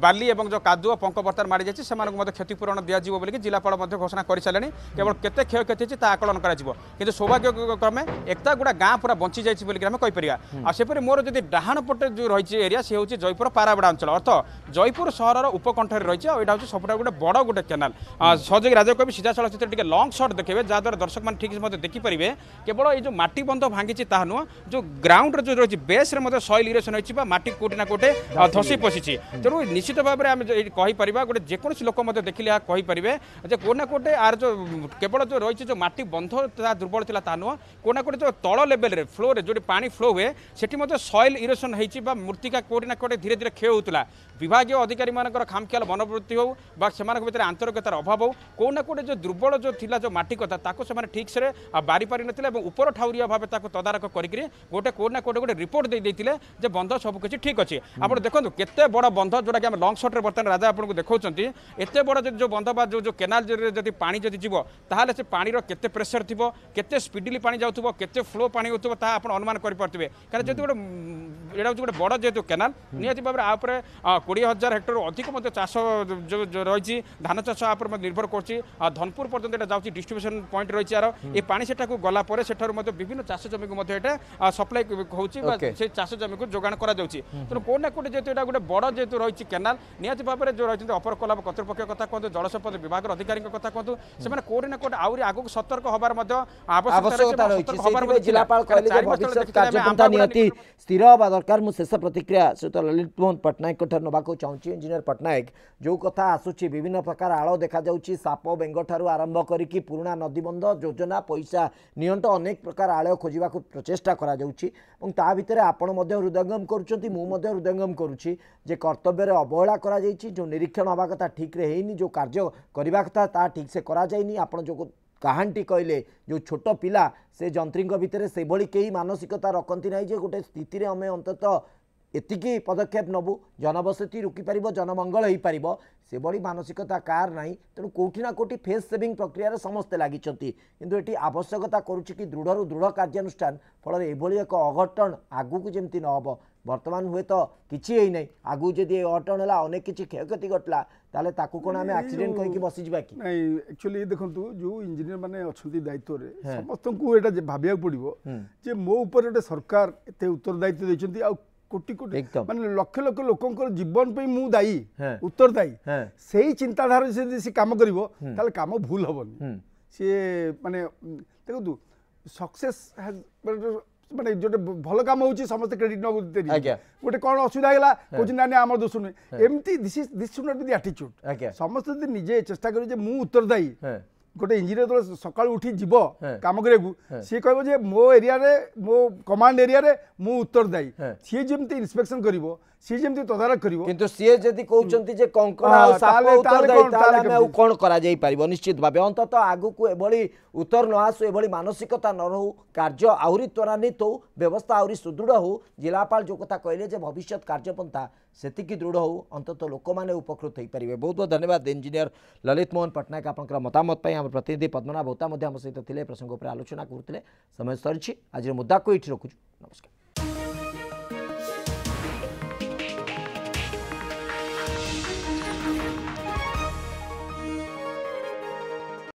ବାଲି ଏବଂ ଯେଉଁ କାଦୁଅ ପଙ୍କ ବର୍ତ୍ତମାନ ମାଡ଼ି ଯାଇଛି ସେମାନଙ୍କୁ ମଧ୍ୟ କ୍ଷତିପୂରଣ ଦିଆଯିବ ବୋଲିକି ଜିଲ୍ଲାପାଳ ମଧ୍ୟ ଘୋଷଣା କରିସାରିଲେଣି କେବଳ କେତେ କ୍ଷୟକ୍ଷତି ହେଇଛି ତାହା ଆକଳନ କରାଯିବ କିନ୍ତୁ ସୌଭାଗ୍ୟକ୍ରମେ ଏକତାଗୁଡ଼ା ଗାଁ ପୁରା ବଞ୍ଚିଯାଇଛି ବୋଲିକି ଆମେ କହିପାରିବା সেপরি মোর যদি ଡାହାଣ ପଟେ ଯେଉଁ ରହିଛି ଏରିଆ ସେ ହେଉଛି ଜୟପୁର ପାରାବେଡ଼ା ଅଞ୍ଚଳ ଅର୍ଥ ଜୟପୁର ସହରର ଉପକଣ୍ଠରେ ରହିଛି ଆଉ ଏଇଟା ହେଉଛି ସବୁଠାରୁ ଗୋଟେ ବଡ଼ ଗୋଟେ ଚ୍ୟାନେଲ୍ ସହଯୋଗୀ ରାଜା କହିବେ ସିଧାସଳଖ ସେଥିରେ ଟିକେ ଲଙ୍ଗ୍ ସଟ୍ ଦେଖେଇବେ ଯାହାଦ୍ୱାରା ଦର୍ଶକମାନେ ଠିକ୍ ମଧ୍ୟ ଦେଖିପାରିବେ କେବଳ ଏଇ ଯେଉଁ ମାଟି ବନ୍ଧ ଭାଙ୍ଗିଛି ତାହା ନୁହଁ ଯେଉଁ ଗ୍ରାଉଣ୍ଡରେ ଯେଉଁ ରହିଛି ବେସ୍ରେ ମଧ୍ୟ ସଏଲ୍ ଇରେସନ୍ ହୋଇଛି ବା ମାଟି କେଉଁଠି ନା କେଉଁଠି ଧସି ପଶିଛି ତେଣୁ ନିଶ୍ଚିତ ଭାବରେ ଆମେ ଏଇଠି କହିପାରିବା ଗୋଟେ ଯେକୌଣସି ଲୋକ ମଧ୍ୟ ଦେଖିଲେ ଏହା କହିପାରିବେ ଯେ କେଉଁ ନା କେଉଁଠି ଆର ଯେଉଁ କେବଳ ଯେଉଁ ରହିଛି ଯେଉଁ ମାଟି ବନ୍ଧ ତାହା ଦୁର୍ବଳ ଥିଲା ତାହା ନୁହଁ କେଉଁ ନା କେଉଁଠି ଯେଉଁ ତଳ ଲେଭେଲ୍ରେ ଫ୍ଲୋରେ ଯେଉଁଠି ପାଣି ଫ୍ଲୋ ହୁଏ সেটি মধ্যে সয়েল ইରୋসন হয়েছে বা মূর্তিকা কোটি না কোটি ধীরে ধীরে ক্ষয় হচ্ছিল বিভাগীয় অধিকারী মানকর খামখেয়াল মনোবৃত্তি হোক বা সে ভিতরে আন্তরিকতার অভাব হোক কেউ না কোটি যে দুর্বল যে লা যে মাটি কথা তাকে সে ঠিকসে বারিপারি নথিলে এবং উপর ঠাউরিয়া ভাবে তাকে তদারখ করি গোটে কোটি না কোটি গোটে রিপোর্ট দিয়ে যে বন্ধ সবুকিছি ঠিক আছে আপনার দেখুন কেতে বড় বন্ধ যেটা কি আমি লং সটরে বর্তমানে রাজা আপনার দেখছেন এতে বড় যদি যে বন্ধ বা যে কেনাল যদি পানি যদি যাব তাহলে সে পাড়ির কেতে প্রেসর থাকবে কেতে স্পিডিলি পানি যাওয়া কেতে ফ্লো পানি হচ্ছে তা আপনার অনুমান করে କାରଣ ଯେହେତୁ ଗୋଟେ ଏଇଟା ହେଉଛି ଗୋଟେ ବଡ଼ ଯେହେତୁ କେନାଲ ନିହାତି ଭାବରେ ଆ ଉପରେ କୋଡ଼ିଏ ହଜାର ହେକ୍ଟର ଅଧିକ ମଧ୍ୟ ଚାଷ ରହିଛି ଧାନ ଚାଷ ଉପରେ ମଧ୍ୟ ନିର୍ଭର କରୁଛି ଆଉ ଧନପୁର ପର୍ଯ୍ୟନ୍ତ ଏଇଟା ଯାଉଛି ଡିଷ୍ଟ୍ରିବ୍ୟୁସନ୍ ପଏଣ୍ଟ ରହିଛି ଆର ଏ ପାଣି ସେଠାକୁ ଗଲା ପରେ ସେଠାରୁ ମଧ୍ୟ ବିଭିନ୍ନ ଚାଷ ଜମିକୁ ମଧ୍ୟ ଏଇଟା ସପ୍ଲାଏ ହେଉଛି ବା ସେଇ ଚାଷ ଜମିକୁ ଯୋଗାଣ କରାଯାଉଛି ତେଣୁ କେଉଁ ନା କେଉଁଠି ଯେହେତୁ ଏଇଟା ଗୋଟେ ବଡ଼ ଯେହେତୁ ରହିଛି କେନାଲ ନିହାତି ଭାବରେ ଯେଉଁ ରହିଛନ୍ତି ଅପର କଲାପ କର୍ତ୍ତୃପକ୍ଷ କଥା କୁହନ୍ତୁ ଜଳସମ୍ପଦ ବିଭାଗର ଅଧିକାରୀଙ୍କ କଥା କୁହନ୍ତୁ ସେମାନେ କେଉଁଠି ନା କେଉଁଠି ଆହୁରି ଆଗକୁ ସତର୍କ ହେବାର ମଧ୍ୟ ଆବଶ୍ୟକତା ରହିଛି ଅତି ସ୍ଥିର ହେବା ଦରକାର ମୁଁ ଶେଷ ପ୍ରତିକ୍ରିୟା ସହିତ ଲଲିତ ମୋହନ ପଟ୍ଟନାୟକଙ୍କଠାରୁ ନେବାକୁ ଚାହୁଁଛି ଇଞ୍ଜିନିୟର ପଟ୍ଟନାୟକ ଯେଉଁ କଥା ଆସୁଛି ବିଭିନ୍ନ ପ୍ରକାର ଆଳ ଦେଖାଯାଉଛି ସାପ ବେଙ୍ଗଠାରୁ ଆରମ୍ଭ କରିକି ପୁରୁଣା ନଦୀବନ୍ଧ ଯୋଜନା ପଇସା ନିଅଣ୍ଟ ଅନେକ ପ୍ରକାର ଆଳୟ ଖୋଜିବାକୁ ପ୍ରଚେଷ୍ଟା କରାଯାଉଛି ଏବଂ ତା ଭିତରେ ଆପଣ ମଧ୍ୟ ହୃଦୟଙ୍ଗମ କରୁଛନ୍ତି ମୁଁ ମଧ୍ୟ ହୃଦୟଙ୍ଗମ କରୁଛି ଯେ କର୍ତ୍ତବ୍ୟରେ ଅବହେଳା କରାଯାଇଛି ଯେଉଁ ନିରୀକ୍ଷଣ ହେବା କଥା ଠିକ୍ରେ ହେଇନି ଯେଉଁ କାର୍ଯ୍ୟ କରିବା କଥା ତାହା ଠିକ୍ସେ କରାଯାଇନି ଆପଣ ଯେଉଁ କାହାଣୀଟି କହିଲେ ଯେଉଁ ଛୋଟ ପିଲା ସେ ଯନ୍ତ୍ରୀଙ୍କ ଭିତରେ ସେଭଳି କେହି ମାନସିକତା ରଖନ୍ତି ନାହିଁ ଯେ ଗୋଟେ ସ୍ଥିତିରେ ଆମେ ଅନ୍ତତଃ ଏତିକି ପଦକ୍ଷେପ ନେବୁ ଜନବସତି ରୋକିପାରିବ ଜନମଙ୍ଗଳ ହୋଇପାରିବ ସେଭଳି ମାନସିକତା କାହାର ନାହିଁ ତେଣୁ କେଉଁଠି ନା କେଉଁଠି ଫେସ୍ ସେଭିଂ ପ୍ରକ୍ରିୟାରେ ସମସ୍ତେ ଲାଗିଛନ୍ତି କିନ୍ତୁ ଏଠି ଆବଶ୍ୟକତା କରୁଛି କି ଦୃଢ଼ରୁ ଦୃଢ଼ କାର୍ଯ୍ୟାନୁଷ୍ଠାନ ଫଳରେ ଏଭଳି ଏକ ଅଘଟଣ ଆଗକୁ ଯେମିତି ନ ହେବ ବର୍ତ୍ତମାନ ହୁଏତ କିଛି ହେଇନାହିଁ ଆଗକୁ ଯଦି ଏ ଅଘଟଣ ହେଲା ଅନେକ କିଛି କ୍ଷୟକ୍ଷତି ଘଟିଲା ତାହେଲେ ତାକୁ କ'ଣ ଆମେ ଆକ୍ସିଡେଣ୍ଟ କହିକି ବସିଯିବା କି ନାଇଁ ଆକ୍ଚୁଆଲି ଦେଖନ୍ତୁ ଯେଉଁ ଇଞ୍ଜିନିୟର ମାନେ ଅଛନ୍ତି ଦାୟିତ୍ୱରେ ସମସ୍ତଙ୍କୁ ଏଇଟା ଭାବିବାକୁ ପଡ଼ିବ ଯେ ମୋ ଉପରେ ଗୋଟେ ସରକାର ଏତେ ଉତ୍ତରଦାୟିତ୍ୱ ଦେଇଛନ୍ତି ଆଉ কোটি কোটি মানে লক্ষ লক্ষ লোকঙ্কর জীবন পাই মু দায়ী উত্তরদায়ী সেই চিন্তাধারা যদি সে কাম করিব তাহলে কাম ভুল হবনি সে মানে দেখন্তু সকসেস হ্যাজ মানে ଯୋଉଟା ଭଲ କାମ ହେଉଛି ସମସ୍ତେ କ୍ରେଡିଟ୍ ନେବାକୁ ଆଜ୍ଞା ଗୋଟେ କ'ଣ ଅସୁବିଧା ହେଲା କହୁଛି ନା ଆମ ଦୋଷ ନୁହେଁ ଏମିତି this is this should not be ଆଟିଚ୍ୟୁଡ୍ ଆଜ୍ଞା ସମସ୍ତେ ଯଦି ନିଜେ ଚେଷ୍ଟା କରିବେ ଯେ ମୁଁ ଉତ୍ତରଦାୟୀ ଗୋଟେ ଇଞ୍ଜିନିୟର ଯେତେବେଳେ ସକାଳୁ ଉଠି ଯିବ କାମ କରିବାକୁ ସିଏ କହିବ ଯେ ମୋ ଏରିଆରେ ମୋ କମାଣ୍ଡ ଏରିଆରେ ମୁଁ ଉତ୍ତରଦାୟୀ ସିଏ ଯେମିତି ଇନ୍ସପେକ୍ସନ୍ କରିବ সি যেমতি তদারক করিব কিন্তু সি যদি কৌচন্তি যে কঙ্কণ আর সাপ উত্তর দেই তাহলে আমি আউ কোন করা যাই পারিব নিশ্চিত ভাবে অন্তত আগুকু এভলি উত্তর ন আসু এভলি মানসিকতা ন রহু কার্য আহুরি ত্বরান্বিত হো ব্যবস্থা আহুরি সুদৃঢ় হো জেলাপাল যে কথা কইলে যে ভবিষ্যৎ কার্যপন্থা সেতিকি দৃঢ় হো অন্তত লোকমানে উপকৃত হই পারিবে বহুত বহুত ধন্যবাদ ইঞ্জিনিয়ার ললিত মোহন পট্টনাক আপনার মতামত পাই আমার প্রতিনিধি পদ্মনাভ ভৌতা মধ্যে আমার সহিত থিলে প্রসঙ্গ উপরে আলোচনা করুলে সময় সরিছি আজর মুদ্দাকু এটি রখুছু নমস্কার